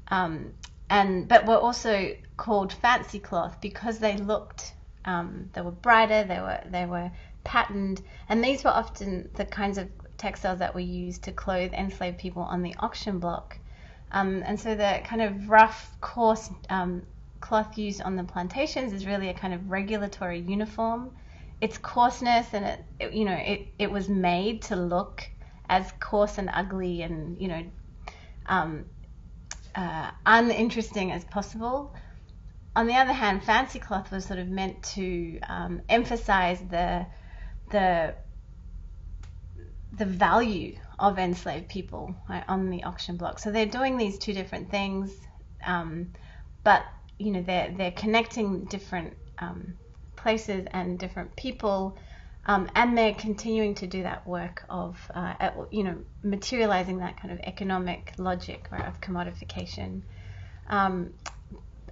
Um, and but were also called fancy cloth because they looked um, they were brighter, they were they were patterned, and these were often the kinds of textiles that were used to clothe enslaved people on the auction block. Um, and so the kind of rough, coarse um, cloth used on the plantations is really a kind of regulatory uniform. Its coarseness and it, it, you know, it, it was made to look as coarse and ugly and, you know, um, uh, uninteresting as possible. On the other hand, fancy cloth was sort of meant to um, emphasize the the the value of enslaved people right, on the auction block. So they're doing these two different things, um, but you know they're they're connecting different um, places and different people, um, and they're continuing to do that work of uh, you know materializing that kind of economic logic right, of commodification. Um,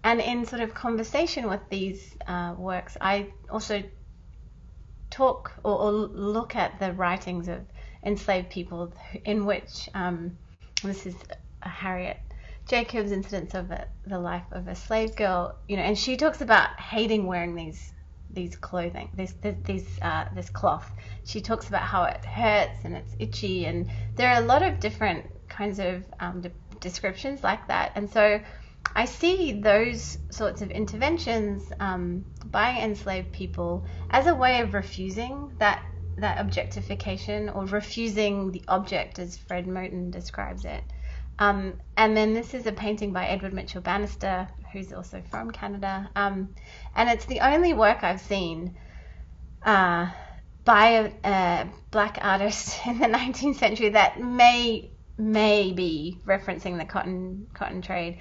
and in sort of conversation with these uh, works, I also talk or, or look at the writings of enslaved people, in which um, this is Harriet Jacobs' incidents of a, the life of a slave girl, you know, and she talks about hating wearing these these clothing, this this uh, this cloth. She talks about how it hurts and it's itchy, and there are a lot of different kinds of um, de- descriptions like that. And so I see those sorts of interventions um, by enslaved people as a way of refusing that that objectification or refusing the object, as Fred Moten describes it. Um, and then this is a painting by Edward Mitchell Bannister, who's also from Canada. Um, and it's the only work I've seen uh, by a, a, black artist in the 19th century that may may be referencing the cotton cotton trade.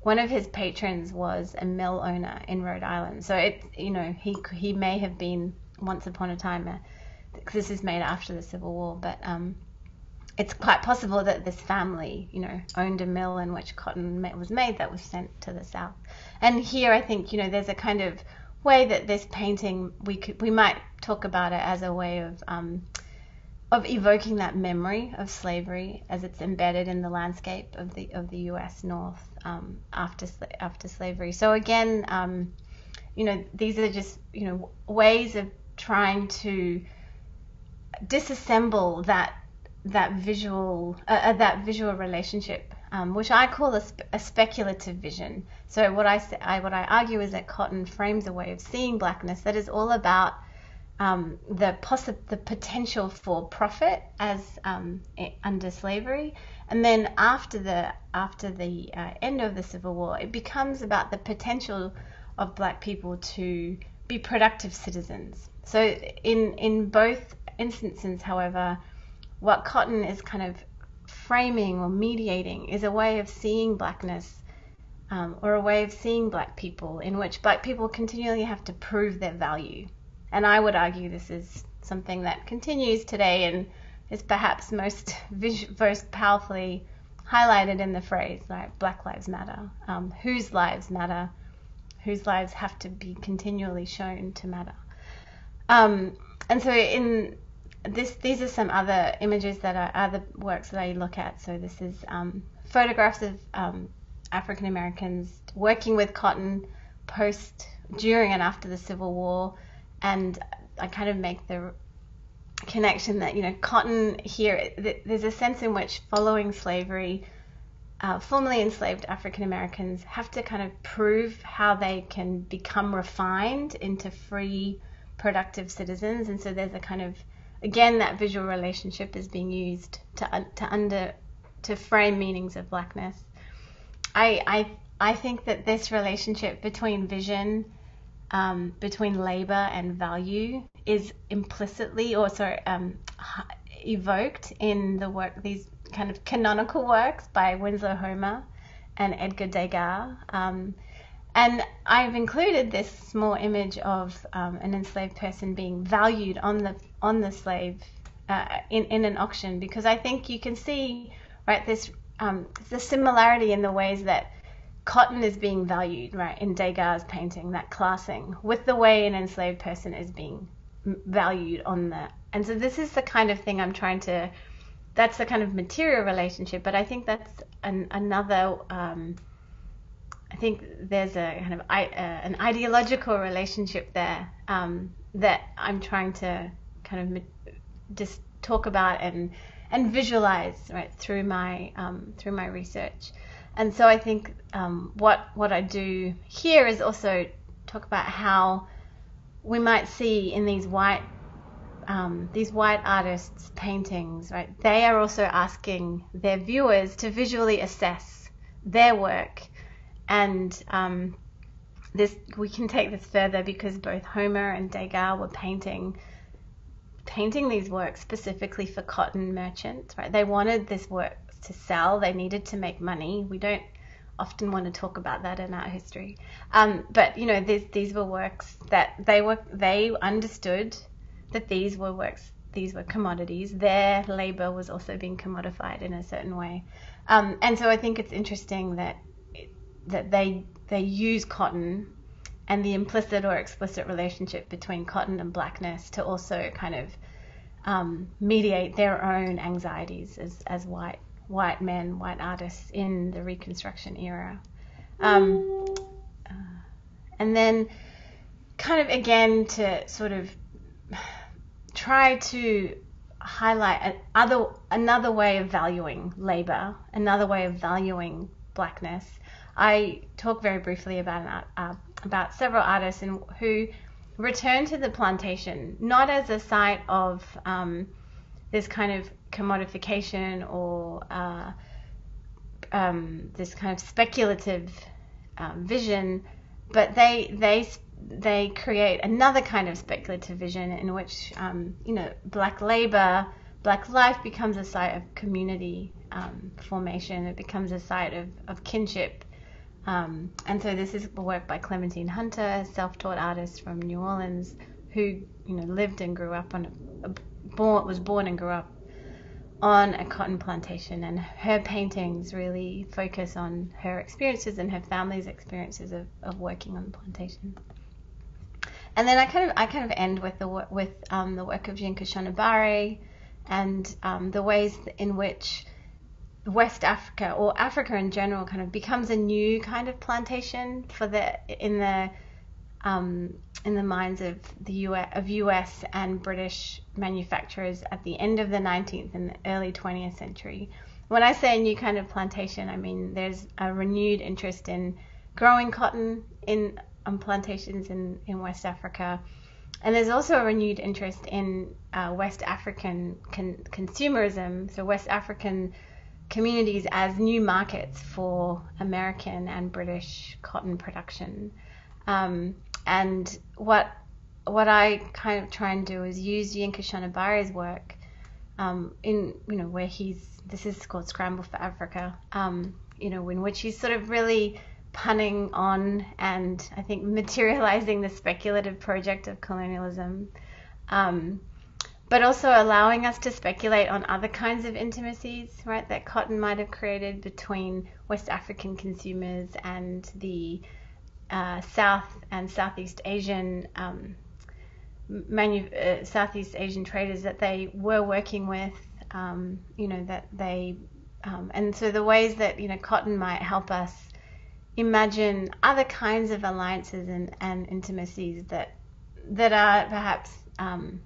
One of his patrons was a mill owner in Rhode Island, so it you know he he may have been once upon a time. A, this is made after the Civil War, but um, it's quite possible that this family, you know, owned a mill in which cotton was made that was sent to the south. And here, I think, you know, there's a kind of way that this painting we could we might talk about it as a way of um, of evoking that memory of slavery as it's embedded in the landscape of the of the U.S. North um, after after slavery. So again, um, you know, these are just you know ways of trying to disassemble that that visual uh, uh, that visual relationship, um, which I call a, a, speculative vision. So what I, I, what I argue is that Cotton frames a way of seeing blackness that is all about um, the the potential for profit as um, under slavery, and then after the after the uh, end of the Civil War, it becomes about the potential of black people to be productive citizens. So in in both instances, however, what Cotton is kind of framing or mediating is a way of seeing blackness um, or a way of seeing black people in which black people continually have to prove their value. And I would argue this is something that continues today and is perhaps most, most powerfully highlighted in the phrase like Black Lives Matter. Um, whose lives matter? Whose lives have to be continually shown to matter? Um, and so in this these are some other images that are other works that I look at. So this is um, photographs of um, African Americans working with cotton post, during, and after the Civil War, and I kind of make the connection that you know cotton here. There's a sense in which following slavery. Uh, formerly enslaved African Americans have to kind of prove how they can become refined into free, productive citizens, and so there's a kind of again, that visual relationship is being used to to under to frame meanings of blackness. I I I think that this relationship between vision, um, between labor and value, is implicitly sorry um, evoked in the work these kind of canonical works by Winslow Homer and Edgar Degas. Um, and I've included this small image of um, an enslaved person being valued on the on the slave uh, in in an auction because I think you can see right this um, the similarity in the ways that cotton is being valued right in Degas' painting that classing with the way an enslaved person is being valued on the and so this is the kind of thing I'm trying to that's the kind of material relationship but I think that's an, another um, I think there's a kind of uh, an ideological relationship there um, that I'm trying to kind of just talk about and and visualize right through my um, through my research. And so I think um, what what I do here is also talk about how we might see in these white um, these white artists' paintings, right? They are also asking their viewers to visually assess their work and um, this we can take this further because both Homer and Degas were painting painting these works specifically for cotton merchants, right? They wanted this work to sell. They needed to make money. We don't often want to talk about that in art history, um, but you know these these were works that they were they understood that these were works these were commodities. Their labor was also being commodified in a certain way, um, and so I think it's interesting that that they they use cotton and the implicit or explicit relationship between cotton and blackness to also kind of um, mediate their own anxieties as, as white white men, white artists in the Reconstruction era. Um, uh, and then kind of again to sort of try to highlight other another way of valuing labor, another way of valuing blackness. I talk very briefly about uh, about several artists in, who return to the plantation not as a site of um, this kind of commodification or uh, um, this kind of speculative um, vision, but they they they create another kind of speculative vision in which um, you know black labor, black life becomes a site of community um, formation. It becomes a site of, of kinship. Um, and so this is work by Clementine Hunter, a self-taught artist from New Orleans, who you know lived and grew up on a, born was born and grew up on a cotton plantation, and her paintings really focus on her experiences and her family's experiences of, of working on the plantation. And then I kind of I kind of end with the with um, the work of Yinka Shonibare and um, the ways in which West Africa or Africa in general kind of becomes a new kind of plantation for the in the um, in the minds of the US, of US and British manufacturers at the end of the 19th and the early 20th century. When I say a new kind of plantation, I mean there's a renewed interest in growing cotton in on plantations in, in West Africa. And there's also a renewed interest in uh, West African con- consumerism, so West African communities as new markets for American and British cotton production. Um, and what what I kind of try and do is use Yinka Shonibare's work um, in you know where he's this is called Scramble for Africa, um, you know in which he's sort of really punning on and I think materializing the speculative project of colonialism. Um, but also allowing us to speculate on other kinds of intimacies, right, that cotton might have created between West African consumers and the uh, South and Southeast Asian um, manu- uh, Southeast Asian traders that they were working with, um, you know, that they, um, and so the ways that you know cotton might help us imagine other kinds of alliances and, and intimacies that that are perhaps um,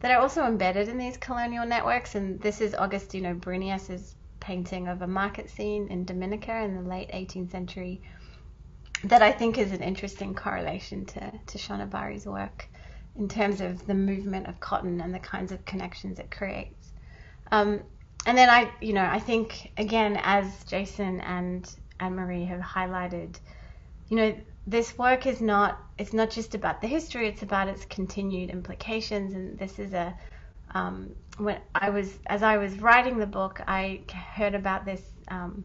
that are also embedded in these colonial networks. And this is Agostino Brunias's painting of a market scene in Dominica in the late 18th century that I think is an interesting correlation to, to Shonibare's work in terms of the movement of cotton and the kinds of connections it creates. Um, and then I, you know, I think again, as Jason and Anne Marie have highlighted, you know, this work is not it's not just about the history; it's about its continued implications. And this is a um, when I was as I was writing the book, I heard about this um,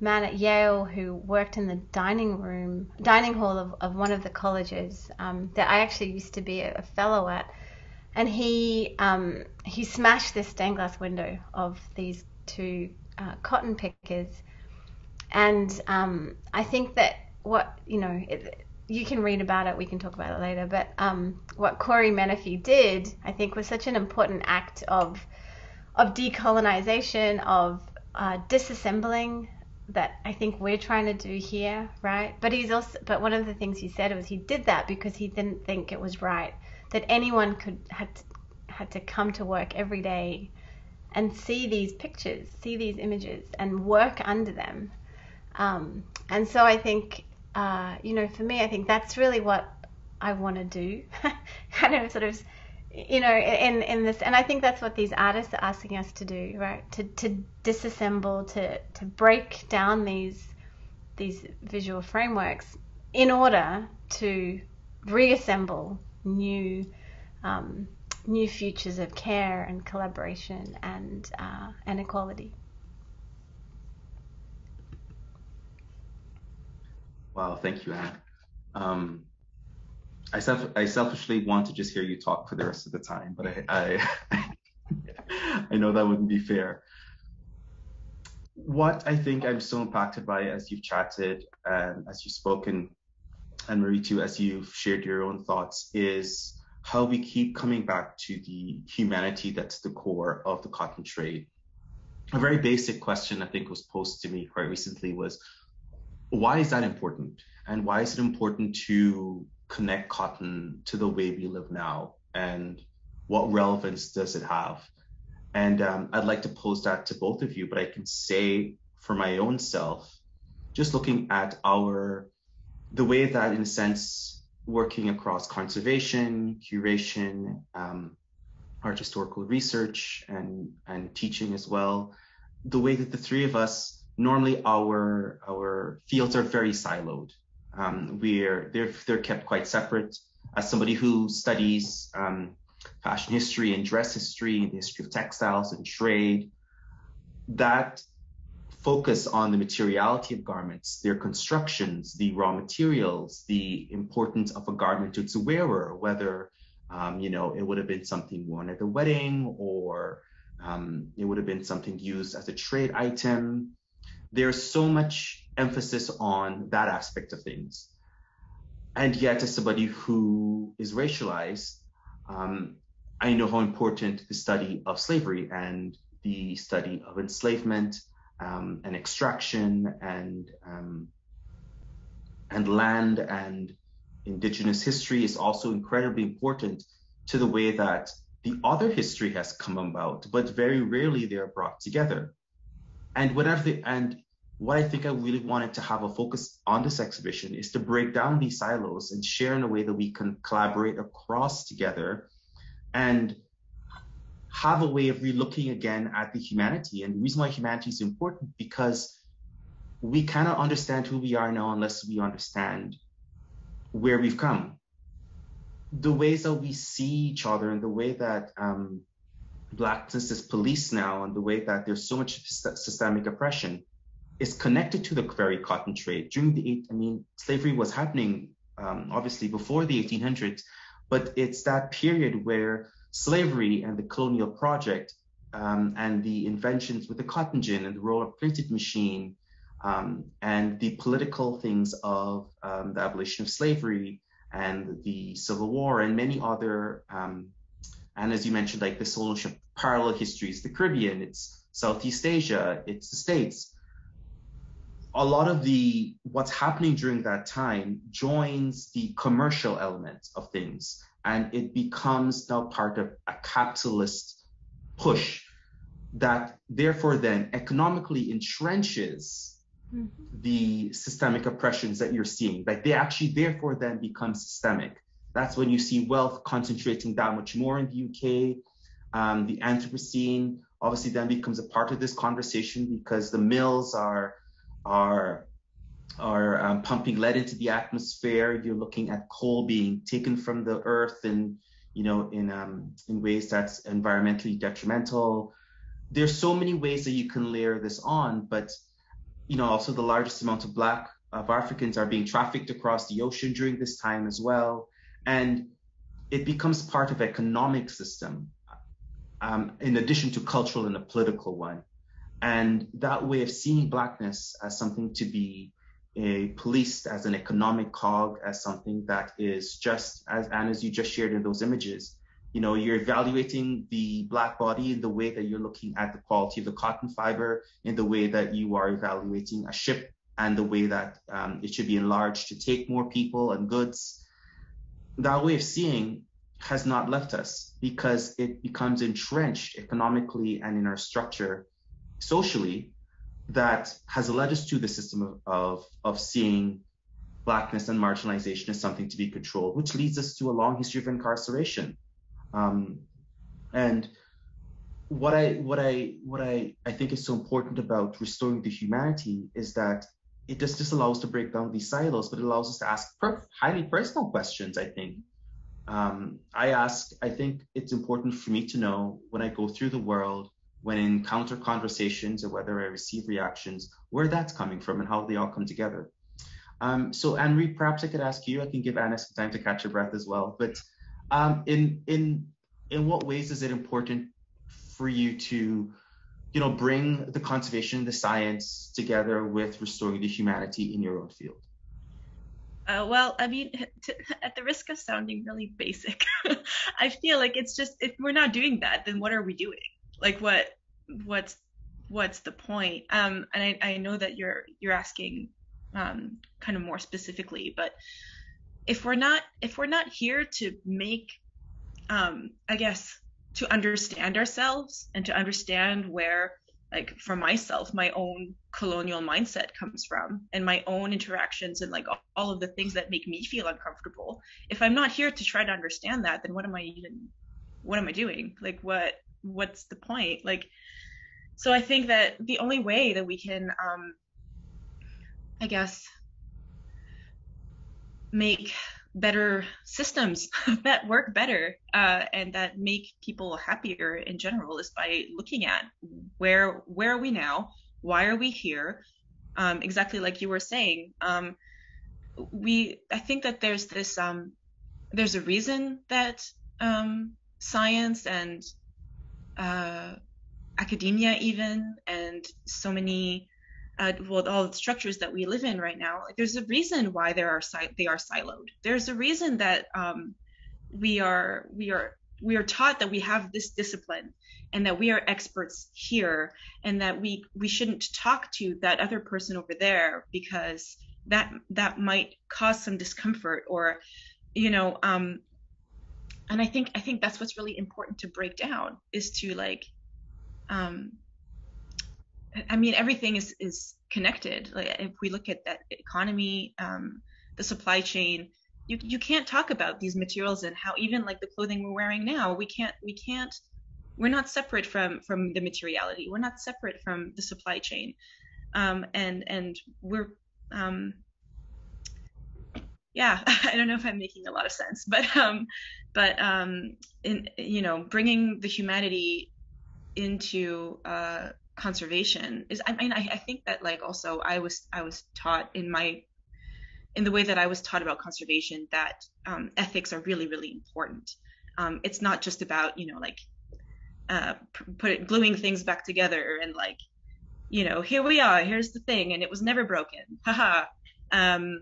man at Yale who worked in the dining room, dining hall of, of one of the colleges um, that I actually used to be a, a fellow at, and he um, he smashed this stained glass window of these two uh, cotton pickers, and um, I think that what you know. It, you can read about it. We can talk about it later. But um, what Corey Menafee did, I think, was such an important act of of decolonization, of uh, disassembling that I think we're trying to do here, right? But he's also, but one of the things he said was he did that because he didn't think it was right that anyone could had to, had to come to work every day and see these pictures, see these images, and work under them. Um, and so I think, uh, you know, for me, I think that's really what I want to do, kind of sort of you know, in in this, and I think that's what these artists are asking us to do, right? To to disassemble, to to break down these these visual frameworks in order to reassemble new um, new futures of care and collaboration and uh, and equality. Wow, thank you, Anne. Um, I, self, I selfishly want to just hear you talk for the rest of the time, but I, I, I know that wouldn't be fair. What I think I'm so impacted by as you've chatted and as you've spoken, Anne-Marie too, as you've shared your own thoughts, is how we keep coming back to the humanity that's the core of the cotton trade. A very basic question I think was posed to me quite recently was, why is that important? And why is it important to connect cotton to the way we live now and what relevance does it have? And um, I'd like to pose that to both of you, but I can say for my own self, just looking at our, the way that in a sense, working across conservation, curation, um, art historical research and, and teaching as well, the way that the three of us, normally our, our fields are very siloed. Um, we're, they're, they're kept quite separate. As somebody who studies um, fashion history and dress history, and the history of textiles and trade, that focus on the materiality of garments, their constructions, the raw materials, the importance of a garment to its wearer, whether um, you know it would have been something worn at a wedding or um, it would have been something used as a trade item. There's so much emphasis on that aspect of things. And yet, as somebody who is racialized, um, I know how important the study of slavery and the study of enslavement um, and extraction and um, and land and indigenous history is also incredibly important to the way that the other history has come about, but very rarely they are brought together. And whatever and what I think I really wanted to have a focus on this exhibition is to break down these silos and share in a way that we can collaborate across together and have a way of relooking again at the humanity. And the reason why humanity is important because we cannot understand who we are now unless we understand where we've come. The ways that we see each other and the way that um, blackness is policed now and the way that there's so much systemic oppression is connected to the very cotton trade. During the eight, I mean, slavery was happening um, obviously before the 1800s, but it's that period where slavery and the colonial project um, and the inventions with the cotton gin and the roller printed machine um, and the political things of um, the abolition of slavery and the Civil War and many other, um, and as you mentioned, like this whole parallel histories, the Caribbean, it's Southeast Asia, it's the States. A lot of the what's happening during that time joins the commercial element of things and it becomes now part of a capitalist push that therefore then economically entrenches mm-hmm. the systemic oppressions that you're seeing. Like they actually therefore then become systemic. That's when you see wealth concentrating that much more in the UK. Um, the Anthropocene obviously then becomes a part of this conversation because the mills are are are um, pumping lead into the atmosphere. You're looking at coal being taken from the earth and you know in um, in ways that's environmentally detrimental. There's so many ways that you can layer this on, but you know also the largest amount of black of Africans are being trafficked across the ocean during this time as well, and it becomes part of economic system um, in addition to cultural and a political one. And that way of seeing blackness as something to be a policed as an economic cog, as something that is just as and as you just shared in those images. You know, you're evaluating the black body in the way that you're looking at the quality of the cotton fiber, in the way that you are evaluating a ship and the way that um, it should be enlarged to take more people and goods. That way of seeing has not left us because it becomes entrenched economically and in our structure socially that has led us to the system of, of, of seeing blackness and marginalization as something to be controlled, which leads us to a long history of incarceration. Um, and what I what I what I, I think is so important about restoring the humanity is that it just, just allows us to break down these silos, but it allows us to ask per- highly personal questions. I think um, I ask. I think it's important for me to know when I go through the world when I encounter conversations or whether I receive reactions, where that's coming from and how they all come together. Um, so Henri, perhaps I could ask you, I can give Anna some time to catch her breath as well, but um, in, in, in what ways is it important for you to, you know, bring the conservation, the science together with restoring the humanity in your own field? Uh, well, I mean, to, at the risk of sounding really basic, I feel like it's just if we're not doing that, then what are we doing? Like what what's what's the point? Um and i i know that you're you're asking um kind of more specifically but if we're not if we're not here to make um i guess to understand ourselves and to understand where like for myself my own colonial mindset comes from and my own interactions and like all of the things that make me feel uncomfortable if i'm not here to try to understand that then what am i even what am i doing? Like what what's the point? Like so i think that the only way that we can um i guess make better systems that work better uh, and that make people happier in general is by looking at where where are we now? Why are we here? Um, exactly like you were saying um, we i think that there's this um, there's a reason that um, science and uh, academia even and so many uh, well, all the structures that we live in right now, like, there's a reason why there are si- they are siloed. There's a reason that um, we are we are we are taught that we have this discipline and that we are experts here and that we we shouldn't talk to that other person over there because that that might cause some discomfort or you know um and i think i think that's what's really important to break down is to like um I mean, everything is is connected. Like if we look at that economy, um, the supply chain, you you can't talk about these materials and how even like the clothing we're wearing now, we can't we can't we're not separate from from the materiality. We're not separate from the supply chain, um, and and we're um, yeah, I don't know if I'm making a lot of sense, but um, but um, in you know, bringing the humanity into uh, conservation is i mean I, I, think that like also i was i was taught in my in the way that i was taught about conservation that um, ethics are really really important. Um, it's not just about you know like uh, put it, gluing things back together and like you know here we are here's the thing and it was never broken. Haha um,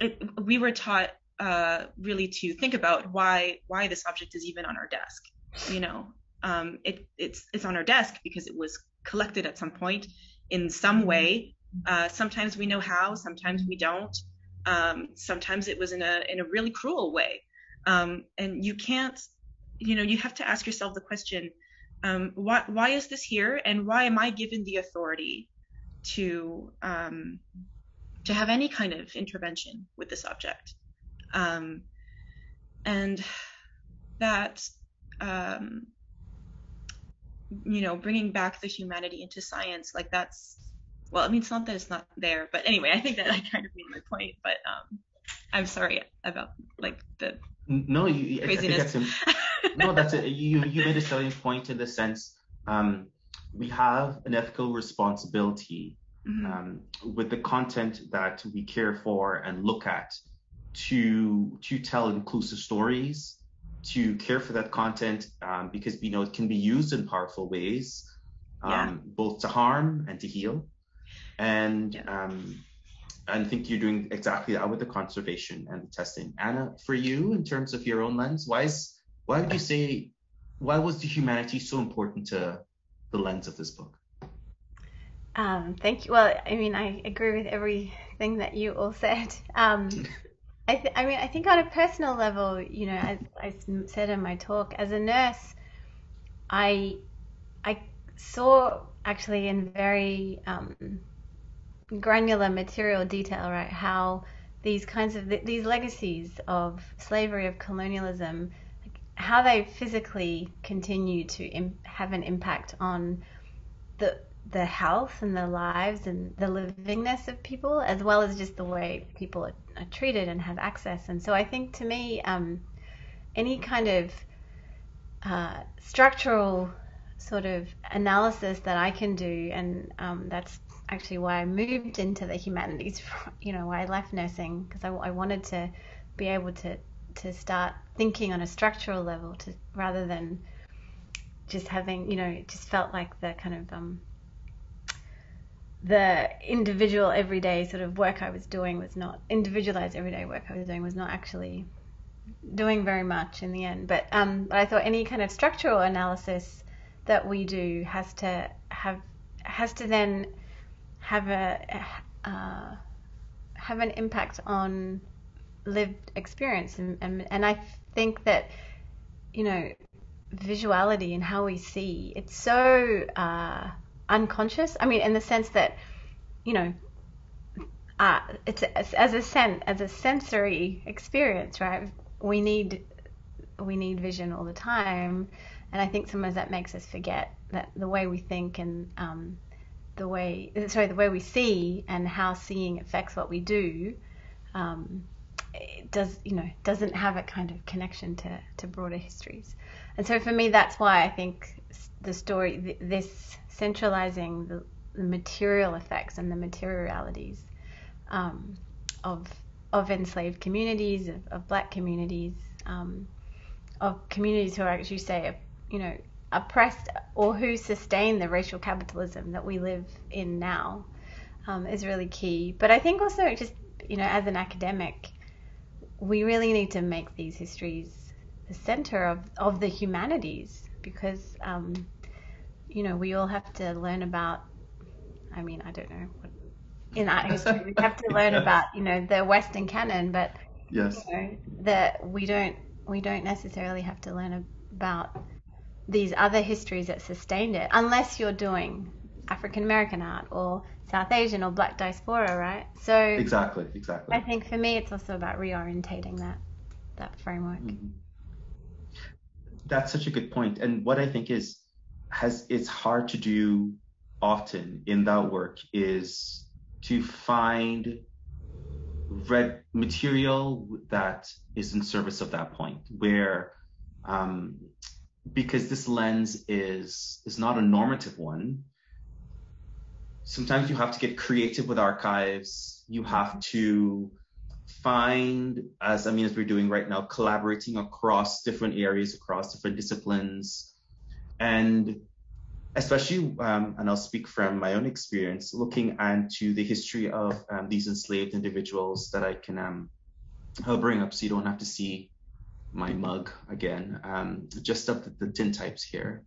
it, we were taught uh, really to think about why why this object is even on our desk you know um, it, it's it's on our desk because it was collected at some point in some way. Uh, sometimes we know how, sometimes we don't. Um, sometimes it was in a in a really cruel way, um, and you can't, you know, you have to ask yourself the question: um, why why is this here, and why am I given the authority to um, to have any kind of intervention with this object? Um, and that um, you know, bringing back the humanity into science, like that's, well, I mean, it's not that it's not there, but anyway, I think that I kind of made my point, but um, I'm sorry about like the no, you, craziness. that's a, no, that's a, you, you made a selling point in the sense, um, we have an ethical responsibility mm-hmm. um, with the content that we care for and look at to to tell inclusive stories to care for that content um, because we know it can be used in powerful ways, um, yeah. both to harm and to heal. And yeah. um, I think you're doing exactly that with the conservation and the testing. Anna, for you, in terms of your own lens, why is why would you say why was the humanity so important to the lens of this book? Um, thank you. Well, I mean, I agree with everything that you all said. Um, I, th- I mean, I think on a personal level, you know, as I said in my talk, as a nurse, I I saw actually in very um, granular material detail, right, how these kinds of these legacies of slavery, of colonialism, how they physically continue to Im- have an impact on the the health and the lives and the livingness of people, as well as just the way people are, treated and have access. And so I think to me, um, any kind of uh, structural sort of analysis that I can do, and um, that's actually why I moved into the humanities, you know, why I left nursing, because I, I, wanted to be able to, to start thinking on a structural level to rather than just having, you know, it just felt like the kind of um, the individual everyday sort of work I was doing was not individualized everyday work I was doing was not actually doing very much in the end. But um, I thought any kind of structural analysis that we do has to have has to then have a uh, have an impact on lived experience, and, and and I think that you know visuality and how we see it's so uh, unconscious. I mean, in the sense that you know uh, it's as a sen- as a sensory experience, right? We need we need vision all the time, and I think sometimes that makes us forget that the way we think and um, the way sorry the way we see and how seeing affects what we do um, does you know doesn't have a kind of connection to to broader histories, and so for me that's why I think the story this centralizing the, the material effects and the materialities um, of of enslaved communities, of, of black communities, um, of communities who are actually say, you know, oppressed or who sustain the racial capitalism that we live in now, um, is really key. But I think also just you know, as an academic, we really need to make these histories the center of, of the humanities because, um, you know, we all have to learn about, I mean, I don't know what in art history. we have to learn about you know the Western canon, but yes, you know, that we don't we don't necessarily have to learn about these other histories that sustained it, unless you're doing African American art or South Asian or Black diaspora, right? So exactly, exactly. I think for me, it's also about reorientating that that framework. Mm-hmm. That's such a good point. and what I think is has it's hard to do often in that work is to find red material that is in service of that point where um, because this lens is is not a normative one sometimes you have to get creative with archives you have to find as i mean as we're doing right now collaborating across different areas across different disciplines and especially, um, and I'll speak from my own experience, looking into the history of um, these enslaved individuals that I can um, I'll bring up so you don't have to see my mug again, um, just up the, the tintypes here.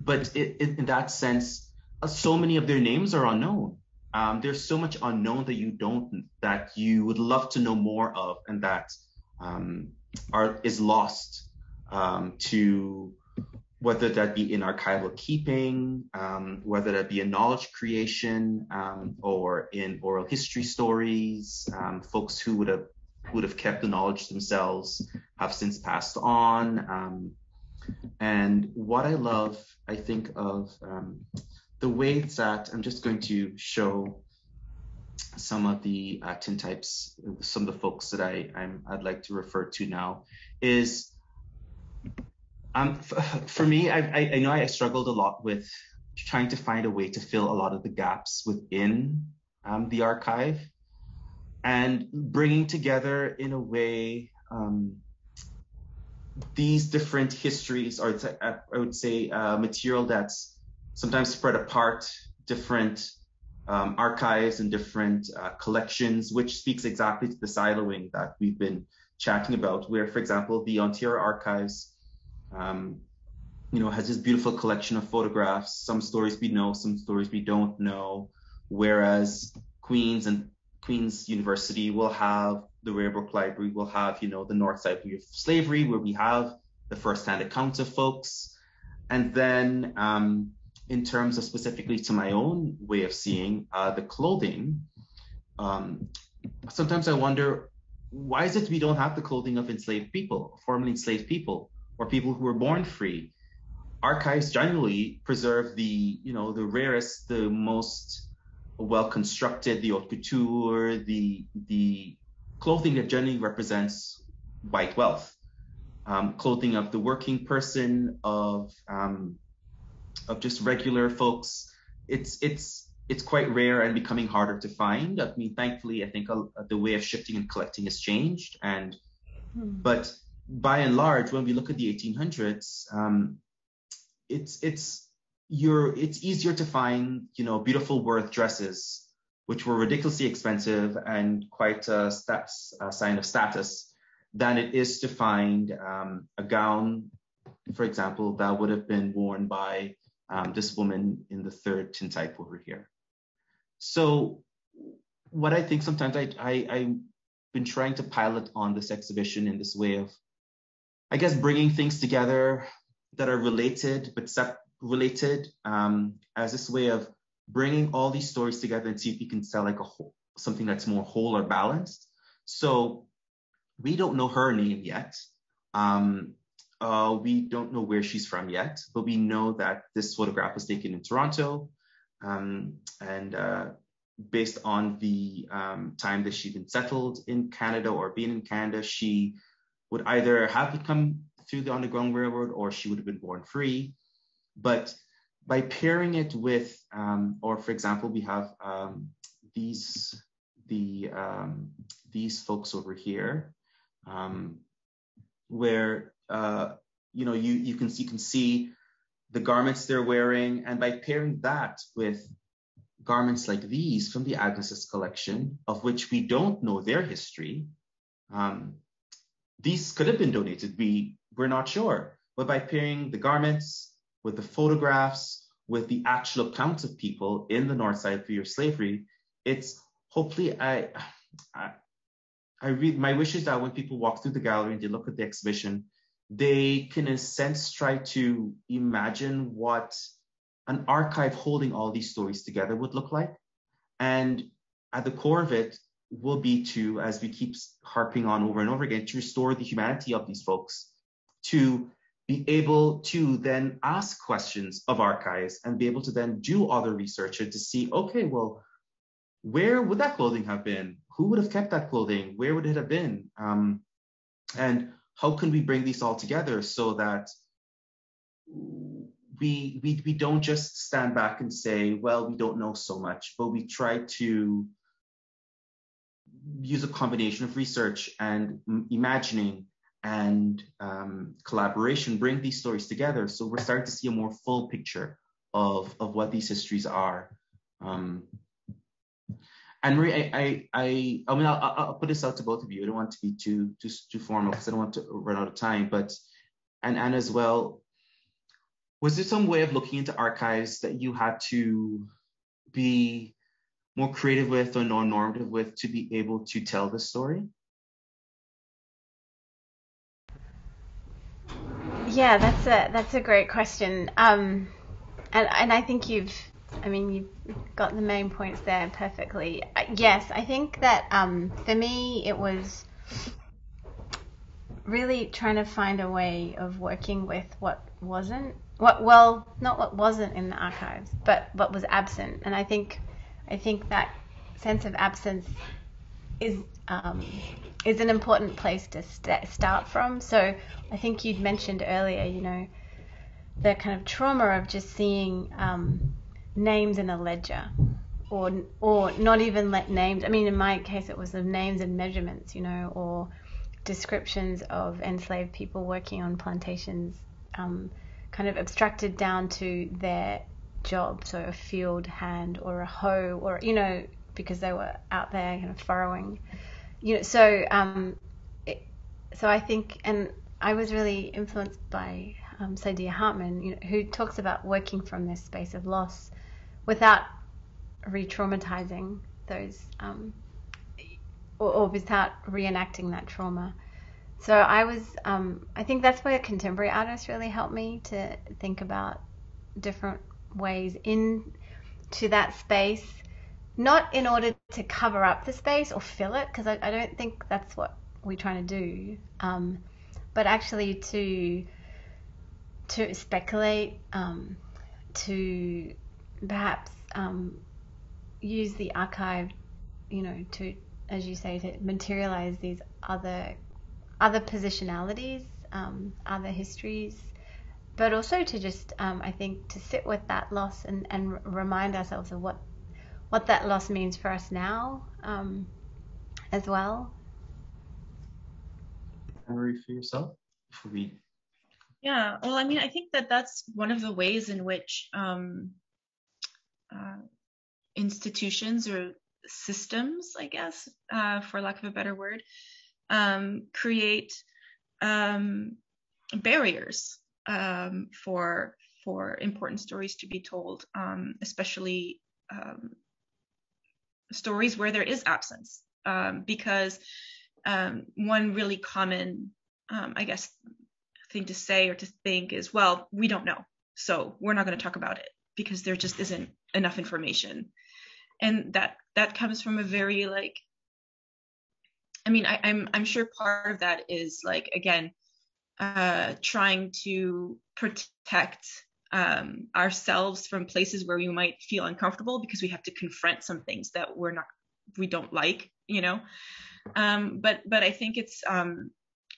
But it, it, in that sense, uh, so many of their names are unknown. Um, there's so much unknown that you don't, that you would love to know more of, and that um, are is lost to whether that be in archival keeping, um, whether that be in knowledge creation um, or in oral history stories, um, folks who would have would have kept the knowledge themselves have since passed on. Um, and what I love, I think of um, the way that I'm just going to show some of the uh, tintypes, some of the folks that I I'm, I'd like to refer to now is um, for me, I, I, know I struggled a lot with trying to find a way to fill a lot of the gaps within um, the archive and bringing together in a way um, these different histories, or I would say uh, material that's sometimes spread apart, different um, archives and different uh, collections, which speaks exactly to the siloing that we've been chatting about, where, for example, the Ontario Archives um, you know, has this beautiful collection of photographs. Some stories we know, some stories we don't know. Whereas Queens and Queens University will have the Rarebrook Library, will have, you know, the North Side View of Slavery, where we have the first-hand accounts of folks. And then um, in terms of specifically to my own way of seeing uh, the clothing, um, sometimes I wonder why is it we don't have the clothing of enslaved people, formerly enslaved people? or people who were born free. Archives generally preserve the, you know, the rarest, the most well constructed, the haute couture, the the clothing that generally represents white wealth, um, clothing of the working person, of um, of just regular folks. It's it's it's quite rare and becoming harder to find. I mean, thankfully, I think uh, the way of shifting and collecting has changed, and hmm. but by and large, when we look at the 1800s, um, it's it's you're it's easier to find you know beautiful Worth dresses, which were ridiculously expensive and quite a, stats, a sign of status, than it is to find um, a gown, for example, that would have been worn by um, this woman in the third tintype over here. So what I think sometimes I, I, I been trying to pilot on this exhibition in this way of, I guess, bringing things together that are related but sep- related um, as this way of bringing all these stories together and see if you can sell like a whole, something that's more whole or balanced. So we don't know her name yet. Um, uh, we don't know where she's from yet, but we know that this photograph was taken in Toronto. Um, and uh, based on the um, time that she'd been settled in Canada or been in Canada, she would either have come through the Underground Railroad or she would have been born free. But by pairing it with, um, or for example, we have um, these the um, these folks over here, um, where uh, you know you you can you can see the garments they're wearing, and by pairing that with garments like these from the Agnes's collection, of which we don't know their history, um, these could have been donated. We we're not sure, but by pairing the garments with the photographs, with the actual accounts of people in the North Side View of Slavery, it's hopefully I, I, I read my wish is that when people walk through the gallery and they look at the exhibition, they can in a sense try to imagine what an archive holding all these stories together would look like. And at the core of it will be to, as we keep harping on over and over again, to restore the humanity of these folks, to be able to then ask questions of archives and be able to then do other research and to see, okay, well, where would that clothing have been? Who would have kept that clothing? Where would it have been? Um, and how can we bring these all together so that we, we, we don't just stand back and say, well, we don't know so much, but we try to use a combination of research and imagining and um, collaboration bring these stories together. So we're starting to see a more full picture of, of what these histories are. Um, and Marie, I, I, I, mean, I'll, I'll, put this out to both of you. I don't want to be too, too, too formal because I don't want to run out of time. But, and Anna as well, was there some way of looking into archives that you had to be more creative with or non-normative with to be able to tell the story? Yeah, that's a that's a great question. Um, and and I think you've, I mean, you've got the main points there perfectly. Yes, I think that um, for me it was really trying to find a way of working with what wasn't what well not what wasn't in the archives but what was absent and i think i think that sense of absence is um, is an important place to st- start from. So I think you'd mentioned earlier, you know, the kind of trauma of just seeing um, names in a ledger, or or not even let names. I mean, in my case, it was the names and measurements, you know, or descriptions of enslaved people working on plantations, um, kind of abstracted down to their job, so a field hand or a hoe, or you know, because they were out there kind of furrowing. You know, so um, it, so I think, and I was really influenced by um, Saidiya Hartman, you know, who talks about working from this space of loss without re-traumatizing those, um, or, or, without reenacting that trauma. So I was, um, I think that's where contemporary artists really helped me to think about different ways into that space not in order to cover up the space or fill it, because I, I, don't think that's what we're trying to do, um, but actually to to speculate, um, to perhaps um, use the archive, you know, to as you say, to materialize these other other positionalities, um, other histories, but also to just, um, I think, to sit with that loss and, and remind ourselves of what what that loss means for us now um, as well. Marie, for yourself, for me. Yeah, well, I mean, I think that that's one of the ways in which um, uh, institutions or systems, I guess, uh, for lack of a better word, um, create um, barriers um, for for important stories to be told, um, especially um, stories where there is absence um, because one really common, I guess, thing to say or to think is, well, we don't know, so we're not going to talk about it because there just isn't enough information, and that that comes from a very like, I mean, I, I'm I'm sure part of that is like again, uh, trying to protect um, ourselves from places where we might feel uncomfortable because we have to confront some things that we're not we don't like you know? Um, but but i think it's um,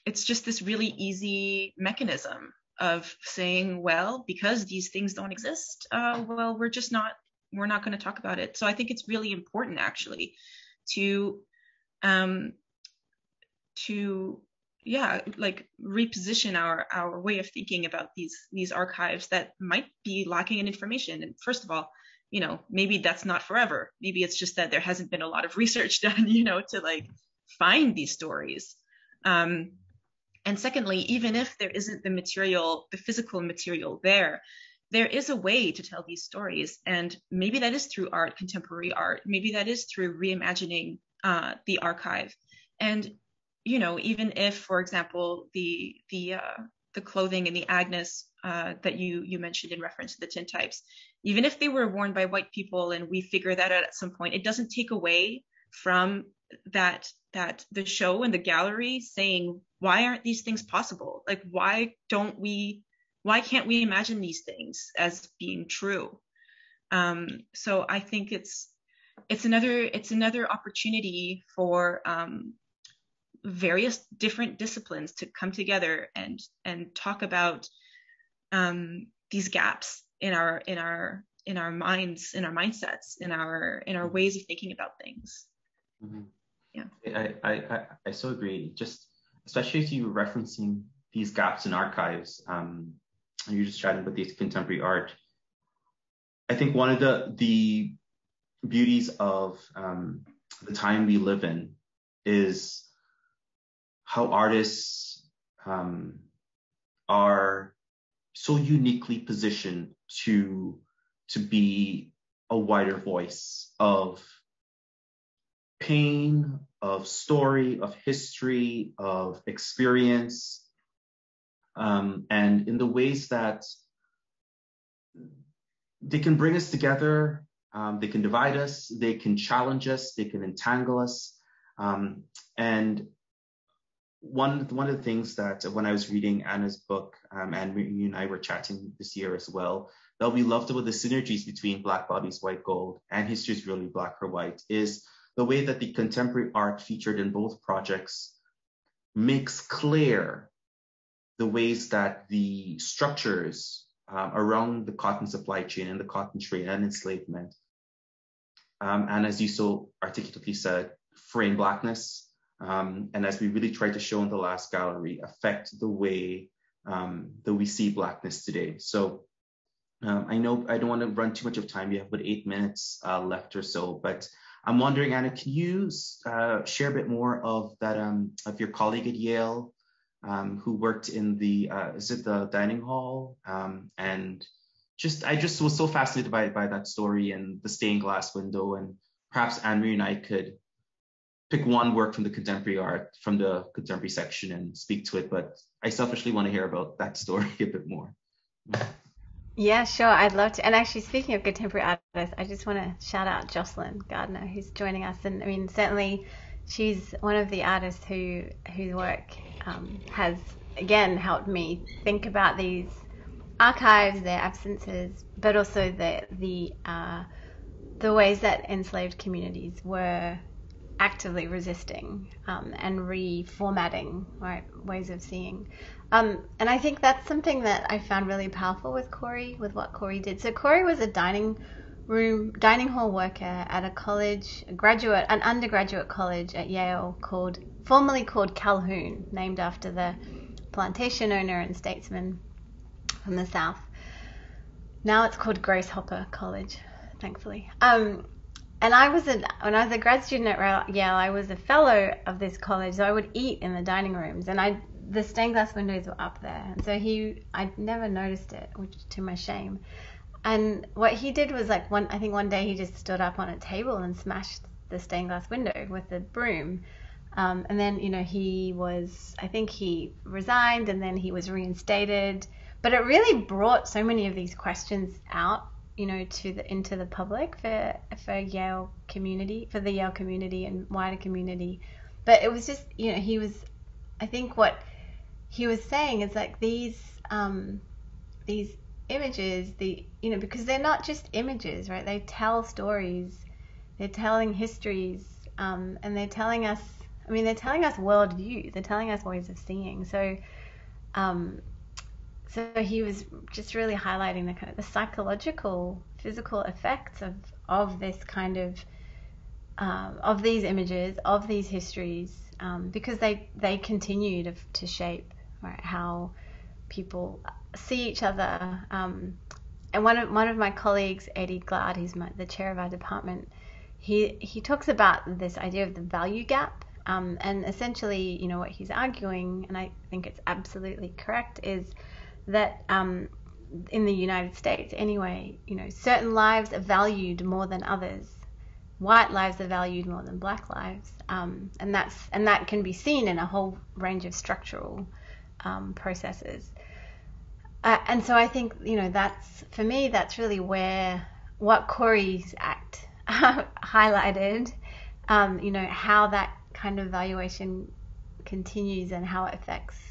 it's just this really easy mechanism of saying well because these things don't exist uh, well we're just not we're not going to talk about it. So i think it's really important actually to um to yeah like reposition our our way of thinking about these these archives that might be lacking in information. And first of all you know maybe that's not forever. Maybe it's just that there hasn't been a lot of research done you know to like find these stories. Um and secondly even if there isn't the material the physical material there there is a way to tell these stories. And maybe that is through art contemporary art. Maybe that is through reimagining uh, the archive. And you know, even if, for example, the the uh, the clothing and the Agnes uh, that you you mentioned in reference to the tintypes, even if they were worn by white people and we figure that out at some point, it doesn't take away from that that the show and the gallery saying why aren't these things possible? Like why don't we why can't we imagine these things as being true? Um, so I think it's it's another it's another opportunity for um, various different disciplines to come together and and talk about um, these gaps in our in our in our minds in our mindsets in our in our ways of thinking about things Mhm. Yeah. I, I, I, so agree. Just especially as you were referencing these gaps in archives, um, and you're just chatting about these contemporary art. I think one of the the beauties of um, the time we live in is how artists um, are so uniquely positioned to to be a wider voice of pain, of story, of history, of experience, um, and in the ways that they can bring us together, um, they can divide us, they can challenge us, they can entangle us. Um, and one one of the things that when I was reading Anna's book, um, and you and I were chatting this year as well, that we loved about the synergies between Black Bodies, White Gold, and History is Rarely Black or White is the way that the contemporary art featured in both projects makes clear the ways that the structures um, around the cotton supply chain and the cotton trade and enslavement, um, and as you so articulately said, frame blackness, um, and as we really tried to show in the last gallery, affect the way um, that we see blackness today. So um, I know I don't want to run too much of time. We have about eight minutes uh, left or so, but I'm wondering, Anna, can you uh, share a bit more of that um, of your colleague at Yale, um, who worked in the uh, is it the dining hall, um, and just I just was so fascinated by by that story and the stained glass window, and perhaps Anne Marie and I could pick one work from the contemporary art from the contemporary section and speak to it. But I selfishly want to hear about that story a bit more. Yeah, sure. I'd love to. And actually, speaking of contemporary artists, I just want to shout out Joscelyn Gardner, who's joining us. And I mean, certainly, she's one of the artists who whose work um, has again helped me think about these archives, their absences, but also the the uh, the ways that enslaved communities were actively resisting um, and reformatting right ways of seeing. Um, and I think that's something that I found really powerful with Corey, with what Corey did. So Corey was a dining room, dining hall worker at a college, a graduate, an undergraduate college at Yale called, formerly called Calhoun, named after the plantation owner and statesman from the South. Now it's called Grace Hopper College, thankfully. Um, and I was a when I was a grad student at Yale, I was a fellow of this college, so I would eat in the dining rooms, and I the stained glass windows were up there, and so he I never noticed it, which to my shame. And what he did was like one I think one day he just stood up on a table and smashed the stained glass window with a broom. Um, and then, you know, he was, I think he resigned and then he was reinstated. But it really brought so many of these questions out, you know, to the into the public for for Yale community, for the Yale community and wider community. But it was just, you know, he was, I think what he was saying is like these um, these images, the you know, because they're not just images, right? They tell stories, they're telling histories, um, and they're telling us. I mean, they're telling us worldview. They're telling us ways of seeing. So, um, so he was just really highlighting the kind of the psychological, physical effects of of this kind of um, of these images, of these histories, um, because they they continue to, to shape right, how people see each other. Um, and one of one of my colleagues, Eddie Glaude, who's my, the chair of our department, he he talks about this idea of the value gap. Um, and essentially, you know, what he's arguing, and I think it's absolutely correct, is that um, in the United States, anyway, you know, certain lives are valued more than others. White lives are valued more than black lives, um, and that's and that can be seen in a whole range of structural um, processes. Uh, and so I think you know that's for me that's really where what Corey's act highlighted, um, you know how that kind of valuation continues and how it affects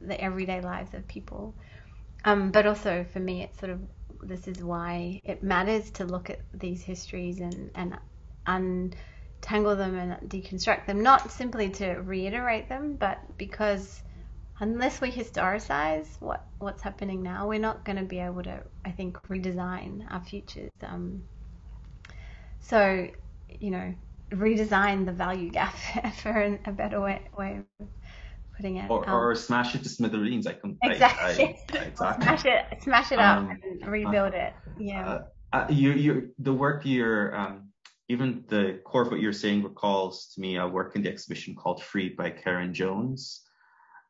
the, everyday lives of people. Um, but also for me, it's sort of this is why it matters to look at these histories and and untangle them and deconstruct them, not simply to reiterate them, but because unless we historicize what what's happening now, we're not going to be able to, I think, redesign our futures. Um, so, you know, redesign the value gap for a better way, way of putting it. Or, um, or smash it to smithereens. I can exactly. I, I, exactly. smash it, smash it up um, and rebuild uh, it. Yeah. Uh, uh, you, you, the work you're, um, even the core of what you're saying recalls to me a work in the exhibition called Free by Karin Jones.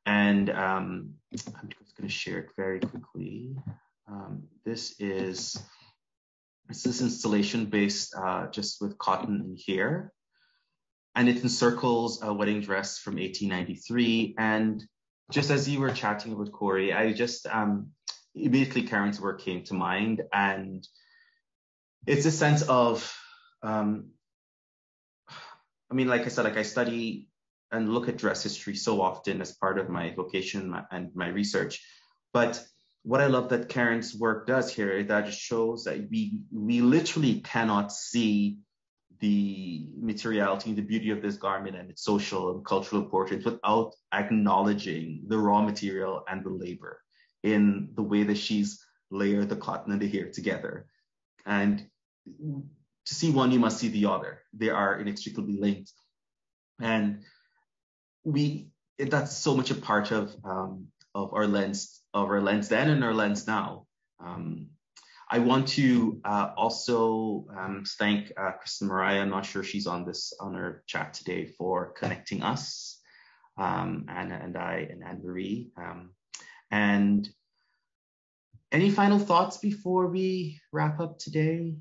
And um, I'm just going to share it very quickly. Um, this is it's this installation based uh, just with cotton and hair, and it encircles a wedding dress from 1893. And just as you were chatting with Corey, I just um, immediately Karin's work came to mind, and it's a sense of, um, I mean, like I said, like I study and look at dress history so often as part of my vocation and my research. But what I love that Karin's work does here is that it shows that we we literally cannot see the materiality, and the beauty of this garment and its social and cultural importance without acknowledging the raw material and the labor in the way that she's layered the cotton and the hair together. And to see one, you must see the other. They are inextricably linked. And we that's so much a part of um, of our lens of our lens then and our lens now. Um, I want to uh, also um, thank uh, Kristen Mariah. I'm not sure she's on this on our chat today for connecting us, um, Anna and I and Anne Marie. Um, and any final thoughts before we wrap up today?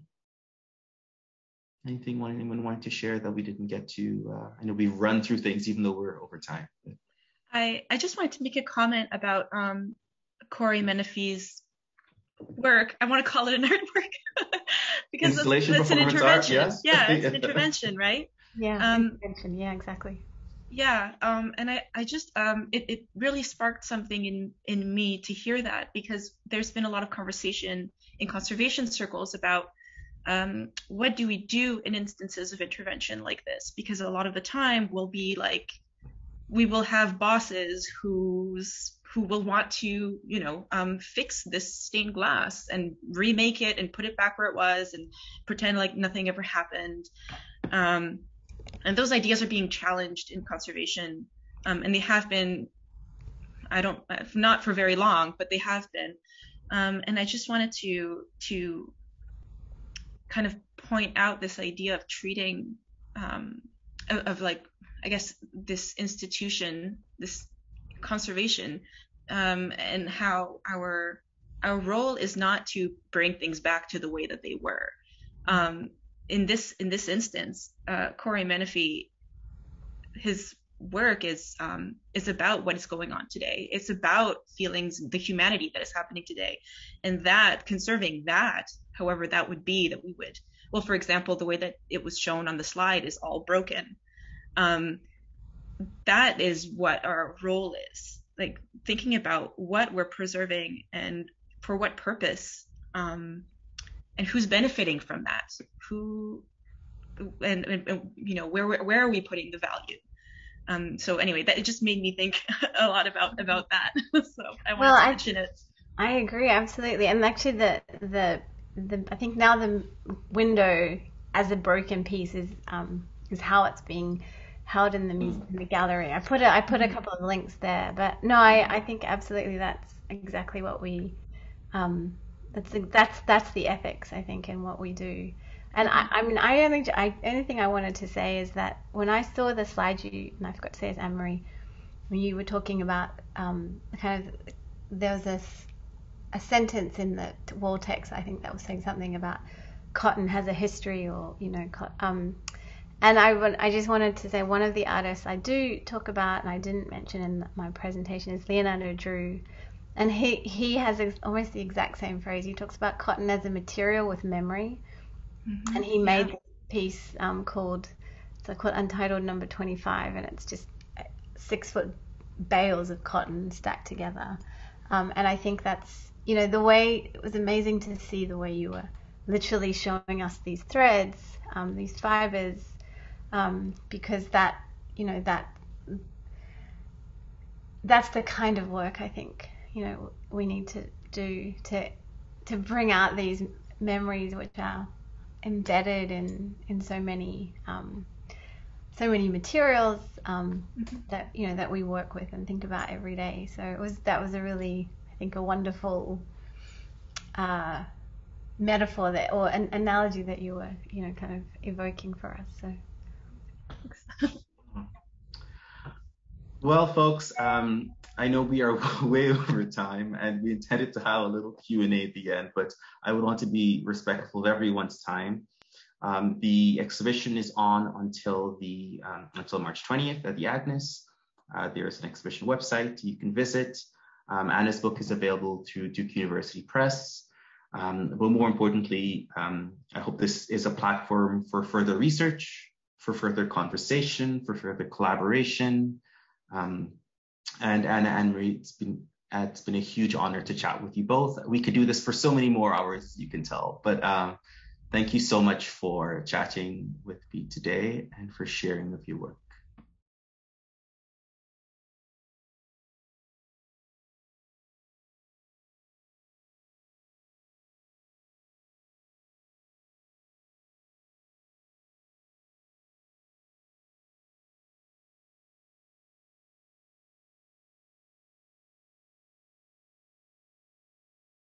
Anything anyone wanted to share that we didn't get to? Uh, I know we've run through things even though we're over time. I, I just wanted to make a comment about um, Corey Menafee's work. I want to call it an artwork because that's it's an intervention. Art, yes. Yeah, it's an intervention, right? Yeah, um, intervention. Yeah, exactly. Yeah, um, and I, I just um, it, it really sparked something in in me to hear that because there's been a lot of conversation in conservation circles about um, what do we do in instances of intervention like this? Because a lot of the time we'll be like, we will have bosses who's who will want to, you know, um, fix this stained glass and remake it and put it back where it was and pretend like nothing ever happened. Um, and those ideas are being challenged in conservation, um, and they have been. I don't, not for very long, but they have been. Um, and I just wanted to to kind of point out this idea of treating um, of, of, like I guess this institution, this conservation, um, and how our our role is not to bring things back to the way that they were. Um, in this in this instance, uh, Corey Menafee his work is um, is about what is going on today. It's about feelings, the humanity that is happening today, and that conserving that, however that would be, that we would. Well, for example, the way that it was shown on the slide is all broken. Um, that is what our role is. Like thinking about what we're preserving and for what purpose, um, and who's benefiting from that. Who and, and, and you know where where are we putting the value? Um, so anyway, that it just made me think a lot about about that. so I wanted well, to mention I, it. I agree absolutely, and actually the the the I think now the window as a broken piece is um, is how it's being held in the museum, in the gallery. I put a, I put a mm-hmm. couple of links there, but no, I, I think absolutely that's exactly what we um, that's the, that's that's the ethics I think in what we do. And I, I mean, I only, I, only thing I wanted to say is that when I saw the slide you, and I forgot to say it's Anne Marie, when you were talking about um, kind of, there was this, a sentence in the wall text, I think that was saying something about cotton has a history or, you know, um, and I, I just wanted to say one of the artists I do talk about, and I didn't mention in my presentation, is Leonardo Drew. And he, he has almost the exact same phrase. He talks about cotton as a material with memory Mm-hmm. And he made yeah. this piece um, called it's called Untitled Number 25, and it's just six foot bales of cotton stacked together. Um, and I think that's you know the way it was amazing to see the way you were literally showing us these threads, um, these fibers, um, because that you know that that's the kind of work I think you know we need to do to to bring out these memories which are embedded in in so many um, so many materials um, mm-hmm. that you know that we work with and think about every day. So it was that was a really I think a wonderful uh, metaphor that or an analogy that you were you know kind of evoking for us. So. Well, folks, um, I know we are way over time and we intended to have a little Q&A at the end, but I would want to be respectful of everyone's time. Um, the exhibition is on until the um, until March 20th at the Agnes. Uh, there's an exhibition website you can visit. Um, Anna's book is available through Duke University Press. Um, but more importantly, um, I hope this is a platform for further research, for further conversation, for further collaboration. Um, and Anna and Marie, it's been uh, it's been a huge honor to chat with you both. We could do this for so many more hours, you can tell. But um, thank you so much for chatting with me today and for sharing of your work.